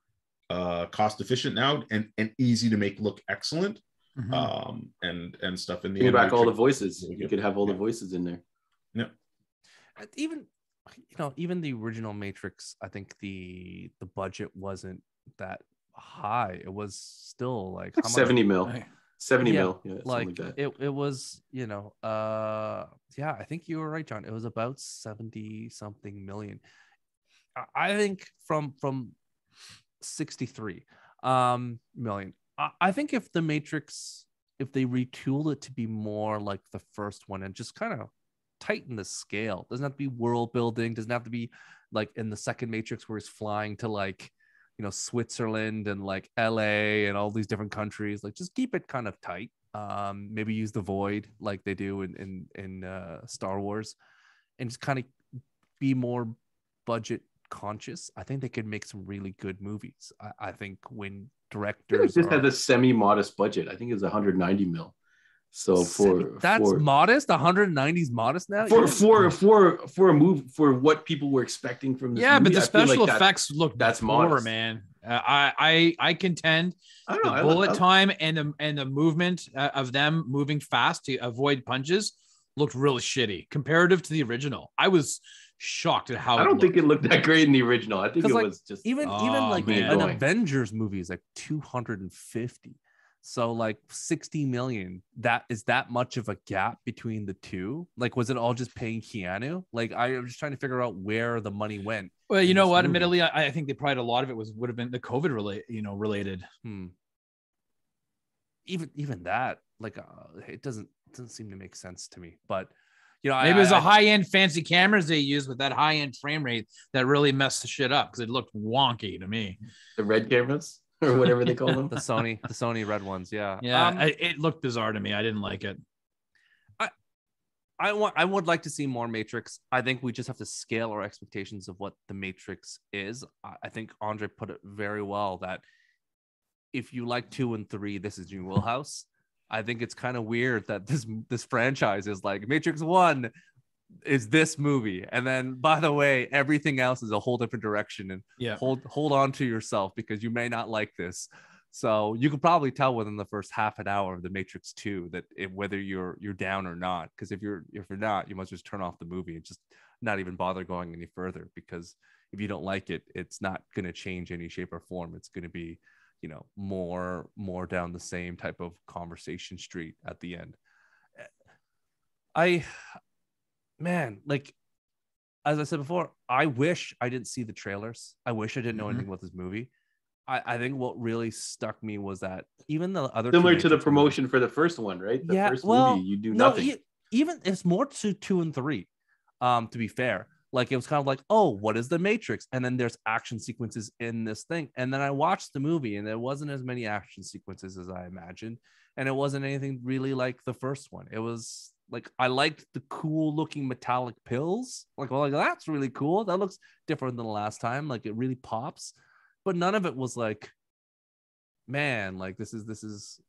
uh cost efficient now and and easy to make look excellent. Mhm. um and and stuff in the Bring back all the voices. You could have all the voices in there. Uh, even you know even the original matrix i think the the budget wasn't that high. It was still like how much- 70 mil. Right. 70 Yeah, mil. Yeah, like, like that. it, it was you know uh yeah i think you were right john it was about 70 something million I- i think from from 63 um million I, I think if the matrix if they retool it to be more like the first one and just kind of tighten the scale doesn't have to be world building doesn't have to be like in the second matrix where he's flying to like you know switzerland and like la and all these different countries like just keep it kind of tight um maybe use the void like they do in in, in uh, star wars and just kind of be more budget conscious i think they could make some really good movies i, I think when I think directors just are- had a semi-modest budget. I think it's was 190 mil. So for that's for, modest 190s modest now for You- for for for a move for what people were expecting from this Yeah, but the I feel like special that- effects look that's poor, modest. man. Uh, I I I contend I don't the know. I- bullet I- time and the and the movement uh, of them moving fast to avoid punches looked really shitty comparative to the original. I was shocked at how I don't think it looked that great in the original. I think it like, was just even Oh, even like man. an avengers movie is like 250 so like 60 million that is that much of a gap between the two like was it all just paying keanu like i was just trying to figure out where the money went Well, you know what? movie. Admittedly, I, I think they probably had a lot of it was would have been the COVID relate, you know, related. hmm. even even that like uh, it doesn't doesn't seem to make sense to me but you know Maybe I, it was I, the high end fancy cameras they used with that high end frame rate that really messed the shit up because it looked wonky to me. the red cameras or whatever they call them. the sony the sony red ones yeah Yeah, Um, I, it looked bizarre to me. I didn't like it. I want I would like to see more Matrix. I think we just have to scale our expectations of what the Matrix is. I, I think Andre put it very well that if you like two and three, this is your wheelhouse. I think it's kind of weird that this this franchise is like Matrix One is this movie, and then by the way, everything else is a whole different direction. And Yeah. hold hold on to yourself because you may not like this. So you could probably tell within the first half an hour of the Matrix Two that it, whether you're you're down or not. Because if you're if you're not, you must just turn off the movie and just not even bother going any further. Because if you don't like it, it's not going to change any shape or form. It's going to be, you know, more more down the same type of conversation street at the end. Eh, I, man, like as I said before, I wish I didn't see the trailers. I wish I didn't know Mhm. anything about this movie. I, I think what really stuck me was that even the other Similar to the promotion for the first one, right? The Yeah, first well, movie, you do no, nothing. even it's more to two and three. Um, to be fair, like it was kind of like, oh, what is the Matrix? And then there's action sequences in this thing. And then I watched the movie, and there wasn't as many action sequences as I imagined, and it wasn't anything really like the first one. It was like I liked the cool looking metallic pills. Like, well, like that's really cool. That looks different than the last time. Like it really pops, but none of it was like, man, like this is this is.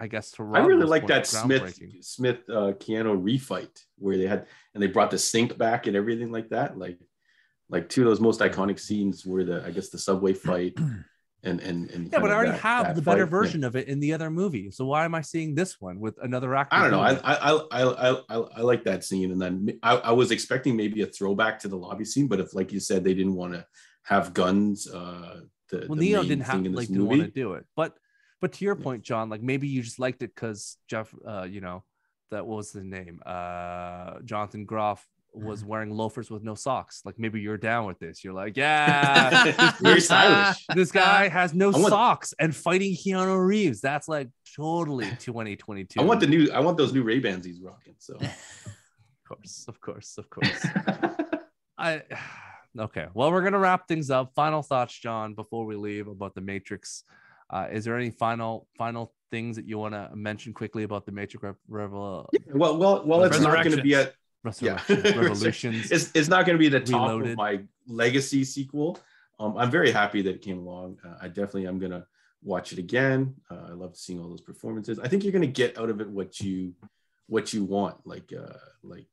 I guess to I really like that Smith. Smith uh Keanu refight where they had and they brought the sink back and everything like that. Like like two of those most iconic scenes were the I guess the subway fight and and and Yeah, but I already that- have that the better fight. Yeah. version of it in the other movie. So why am I seeing this one with another actor? I don't know. I? I I I I, I like that scene, and then I, I was expecting maybe a throwback to the lobby scene, but if like you said they didn't want to have guns uh the, well the neo didn't have like didn't want to do it but but to your Yeah. point john like maybe you just liked it because jeff uh you know that what was the name uh jonathan groff was Mm-hmm. wearing loafers with no socks like maybe you're down with this you're like yeah Very stylish. this guy has no want- socks and fighting keanu reeves that's like totally 2022 I want the new. I want those new Ray Bans he's rocking. So. of course of course of course I okay. Well, we're gonna wrap things up. Final thoughts, John, before we leave about the Matrix. Uh, is there any final final things that you want to mention quickly about the Matrix Rev- Revel- well, well, well. It's not going to be at yeah. Revolutions? it's, it's not going to be the top Reloaded. of my legacy sequel. Um i'm very happy that it came along. Uh, i definitely am going to watch it again. Uh, i love seeing all those performances. I think you're going to get out of it what you what you want. Like uh like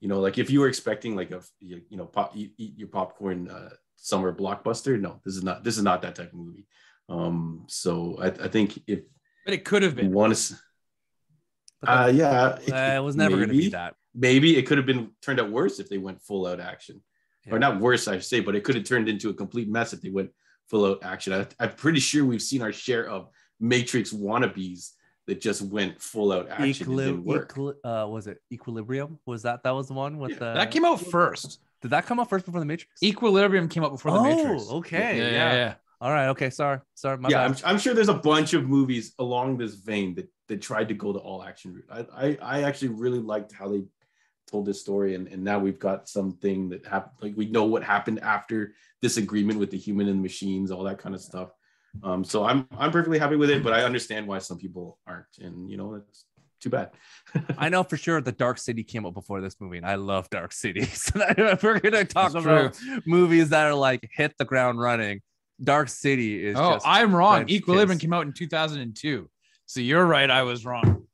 you know like if you were expecting like a you, you know pop eat, eat your popcorn uh summer blockbuster no this is not this is not that type of movie. Um so i, I think if But it could have you been. want to But uh yeah. It- uh, it was never gonna be that. Maybe it could have been turned out worse if they went full out action Yeah. or not worse i say but it could have turned into a complete mess if they went full out action I, i'm pretty sure we've seen our share of matrix wannabes that just went full out action and didn't Equili- work equili- uh, was it Equilibrium? Was that that was the one with Yeah, the That came out first. Did that come out first before the Matrix? Equilibrium came out before the oh, Matrix. okay. Yeah, Yeah, yeah, yeah. All right. Okay. Sorry. Sorry. My yeah bad. I'm, I'm sure there's a bunch of movies along this vein that, that tried to go the all action route I, I i actually really liked how they told this story and, and now we've got something that happened like we know what happened after this agreement with the human and the machines all that kind of stuff um so i'm i'm perfectly happy with it but i understand why some people aren't and you know it's too bad I know for sure that Dark City came out before this movie, and I love Dark City. So if we're gonna talk That's about movies that are like hit the ground running, Dark City is. Oh, just I'm wrong. French Equilibrium kiss. came out in 2002. So you're right. I was wrong.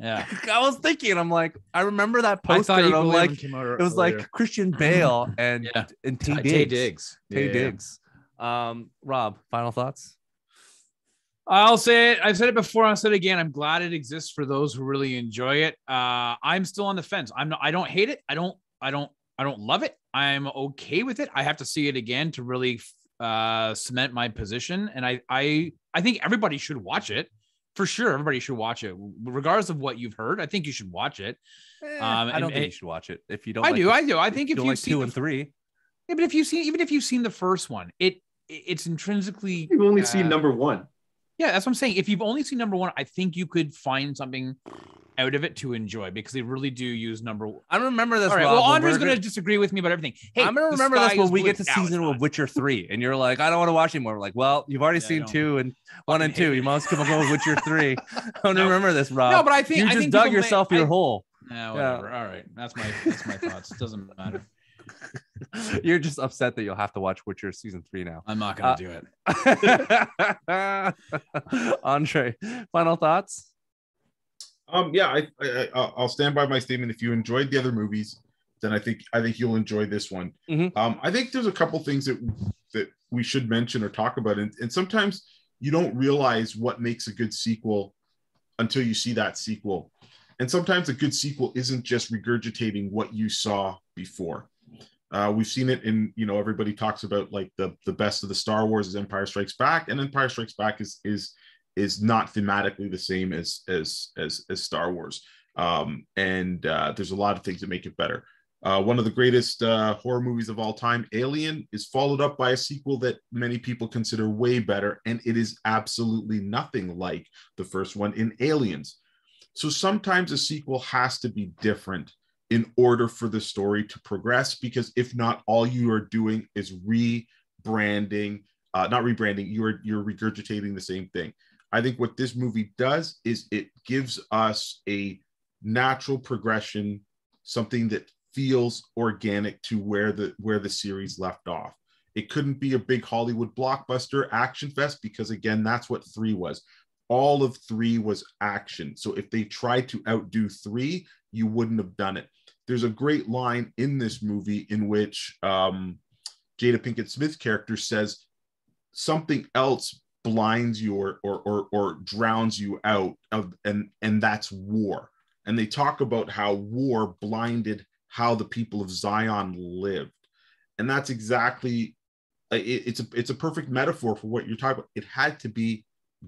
Yeah. I was thinking, I'm like, I remember that I poster, thought and I'm like, came out it was like Christian Bale and Yeah. and Taye Taye Diggs. Diggs. Taye Yeah. Diggs. Um, Rob, final thoughts. I'll say it. I've said it before. I'll say it again. I'm glad it exists for those who really enjoy it. Uh, I'm still on the fence. I'm not. I don't hate it. I don't. I don't. I don't love it. I'm okay with it. I have to see it again to really uh, cement my position. And I. I. I think everybody should watch it for sure. Everybody should watch it, regardless of what you've heard. I think you should watch it. Eh, Um, I don't and- think you should watch it if you don't. I like do. the- I do. I think you if you've like seen two the and three. Yeah, but if you've seen, even if you've seen the first one, it it's intrinsically you've only uh, seen number one Yeah, that's what I'm saying. If you've only seen number one, I think you could find something out of it to enjoy because they really do use number. All I remember this. right. Rob, Well, Andre's going to disagree with me about everything. Hey, I'm gonna remember this when we get to Now season of Witcher three, and you're like, I don't want to watch anymore. Like, well, you've already Yeah, seen two and one and two. hate You must come up with Witcher three. I don't No. remember this, Rob. No, but I think you I just think dug people may- yourself your I- hole. Nah, whatever. All right, that's my that's my thoughts. It doesn't matter. You're just upset that you'll have to watch Witcher season three now. I'm not Uh, going to do it. Andre, final thoughts? Um, yeah, I, I, I I'll stand by my statement. If you enjoyed the other movies, then I think I think you'll enjoy this one. Mhm. Um, I think there's a couple things that that we should mention or talk about, and, and sometimes you don't realize what makes a good sequel until you see that sequel. And sometimes a good sequel isn't just regurgitating what you saw before. Uh, we've seen it in, you know, everybody talks about like the the best of the Star Wars is Empire Strikes Back, and Empire Strikes Back is is is not thematically the same as as as, as Star Wars. Um, and uh, there's a lot of things that make it better. Uh, one of the greatest uh, horror movies of all time, Alien, is followed up by a sequel that many people consider way better, and it is absolutely nothing like the first one in Aliens. So sometimes a sequel has to be different in order for the story to progress, because if not, all you are doing is rebranding, uh, not rebranding, you're you're regurgitating the same thing. I think what this movie does is it gives us a natural progression, something that feels organic to where the where the series left off. It couldn't be a big Hollywood blockbuster action fest because again, that's what three was. All of three was action. So if they tried to outdo three, you wouldn't have done it. There's a great line in this movie in which um, Jada Pinkett Smith's character says something else blinds you or, or or or drowns you out of and and that's war and they talk about how war blinded how the people of zion lived and that's exactly uh, it, it's a it's a perfect metaphor for what you're talking about. It had to be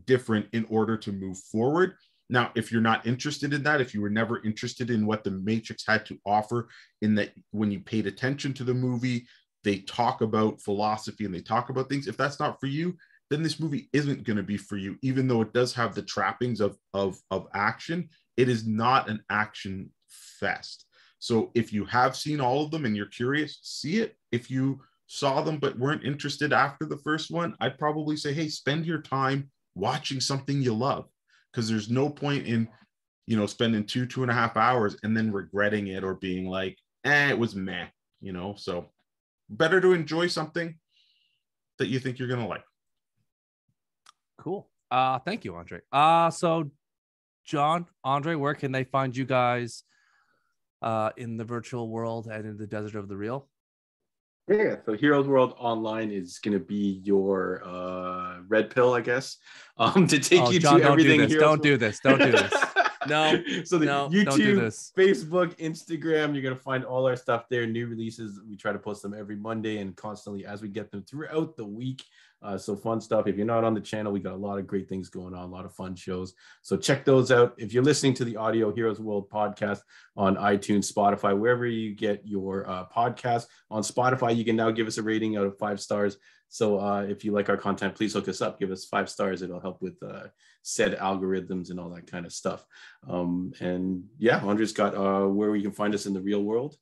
different in order to move forward. Now, if you're not interested in that, if you were never interested in what the Matrix had to offer, in that when you paid attention to the movie, they talk about philosophy and they talk about things. If that's not for you, then this movie isn't going to be for you, even though it does have the trappings of, of, of action. It is not an action fest. So if you have seen all of them and you're curious, see it. If you saw them but weren't interested after the first one, I'd probably say, hey, spend your time watching something you love because there's no point in you know spending two two and a half hours and then regretting it or being like eh it was meh you know so better to enjoy something that you think you're gonna like Cool. Uh, thank you, Andre. Uh, so John, Andre, where can they find you guys uh in the virtual world and in the desert of the real? Yeah, so Heroes World Online is going to be your uh, red pill, I guess, um, to take Oh, you John, to don't do everything. this. Heroes Don't do this. Don't do this. No, so the no, YouTube, do this. Facebook, Instagram, you're gonna find all our stuff there. New releases. We try to post them every Monday and constantly as we get them throughout the week. Uh, so fun stuff. If you're not on the channel, we got a lot of great things going on, a lot of fun shows. So check those out. If you're listening to the Audio Heroes World podcast on iTunes, Spotify, wherever you get your uh, podcast on Spotify, you can now give us a rating out of five stars. So uh, if you like our content, please hook us up. Give us five stars. It'll help with uh, said algorithms and all that kind of stuff. Um, and yeah, Andre's got uh, where we can find us in the real world.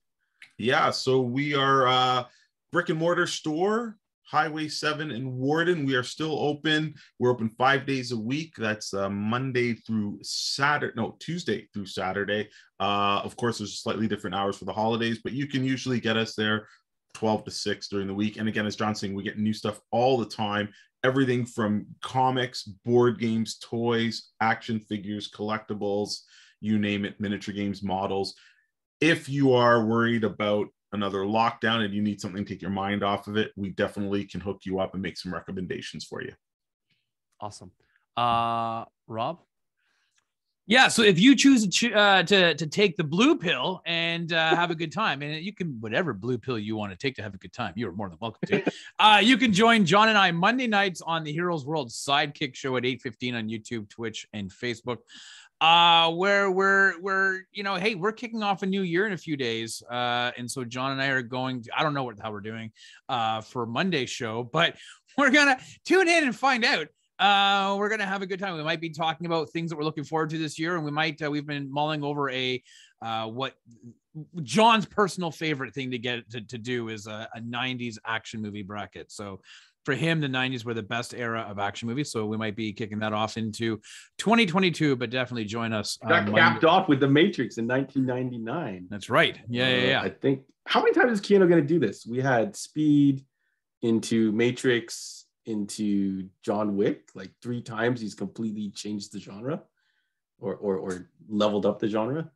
Yeah, so we are uh brick and mortar store, Highway 7 in Warden. We are still open. We're open five days a week. That's uh, Monday through Saturday, no, Tuesday through Saturday. Uh, of course, there's slightly different hours for the holidays, but you can usually get us there 12 to 6 during the week. And again, as John's saying, we get new stuff all the time. Everything from comics, board games, toys, action figures, collectibles, you name it, miniature games, models if you are worried about another lockdown and you need something to take your mind off of it, we definitely can hook you up and make some recommendations for you. Awesome. Uh, Rob. Yeah, so if you choose to uh, to to take the blue pill and uh, have a good time, and you can whatever blue pill you want to take to have a good time, you are more than welcome to. Uh, you can join John and I Monday nights on the Heroes World Sidekick Show at eight fifteen on YouTube, Twitch, and Facebook. Uh, where we're we're you know, hey, we're kicking off a new year in a few days, uh, and so John and I are going. To, I don't know what how we're doing uh, for Monday show, but we're gonna tune in and find out. Uh we're gonna have a good time. We might be talking about things that we're looking forward to this year and we might uh, we've been mulling over a uh what john's personal favorite thing to get to, to do is a, a 90s action movie bracket. So for him the 90s were the best era of action movies so we might be kicking that off into 2022 but definitely join us uh, Got Monday. capped off with The Matrix in 1999. that's right yeah yeah Uh, yeah I think how many times is Keanu going to do this? We had Speed into Matrix into John Wick like three times. He's completely changed the genre, or or, or leveled up the genre.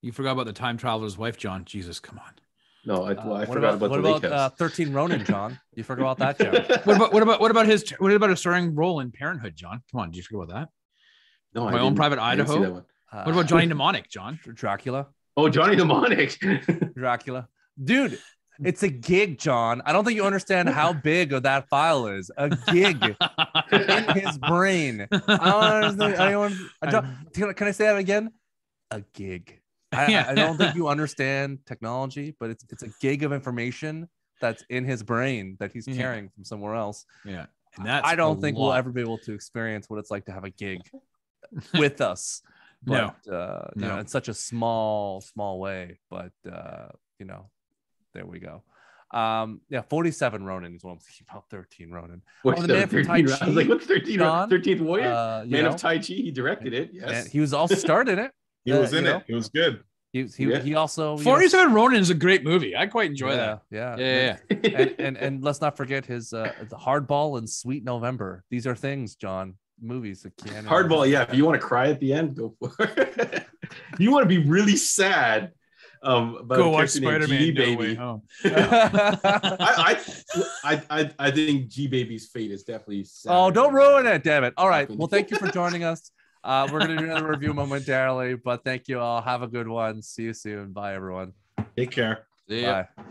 you forgot about the time traveler's wife john jesus come on No, I, Uh, well, I what forgot about, what the about lake uh, house. 13 Ronin, John? You forgot about that, John. what about what about what about his what about a starring role in parenthood john come on did you forget about that no, I My Own Private I didn't see Idaho? that. Uh, what about johnny mnemonic john Dracula? Oh, Johnny Mnemonic. Dracula. Dude, it's a gig, John. I don't think you understand how big of that file is. A gig in his brain. I don't understand. I don't, I don't, can I say that again? A gig. I, Yeah. I, I don't think you understand technology, but it's it's a gig of information that's in his brain that he's Yeah. carrying from somewhere else. Yeah. And that's I a don't think we'll ever be able to experience what it's like to have a gig with us. No. But, uh, you know, No. in such a small, small way. But uh, you know, there we go. Um, yeah, 47 Ronin is what I'm thinking about. 13 Ronin. What's the the man from 13 Tai I was Chi, like, what's 13? John? 13th Warrior? Uh, Man know, of Tai Chi. He directed it. Yes. and he was also starred in it. He Uh, was in you know, it. It was good. He he, Yeah. he also you know, 47 Ronin is a great movie. I quite enjoy that. yeah, Yeah, yeah, yeah. and, and and let's not forget his uh the hardball and sweet november these are things john movies that can Hardball, yeah. If you want to cry at the end, go for it. you want to be really sad. Um, about Go watch character Spider Man G No Way Baby. Home. I, I, I, I, I think G Baby's fate is definitely. Sad. oh don't ruin it damn it all right well thank you for joining us uh we're gonna do another review momentarily but thank you all. Have a good one. See you soon. Bye everyone. Take care. Yeah. bye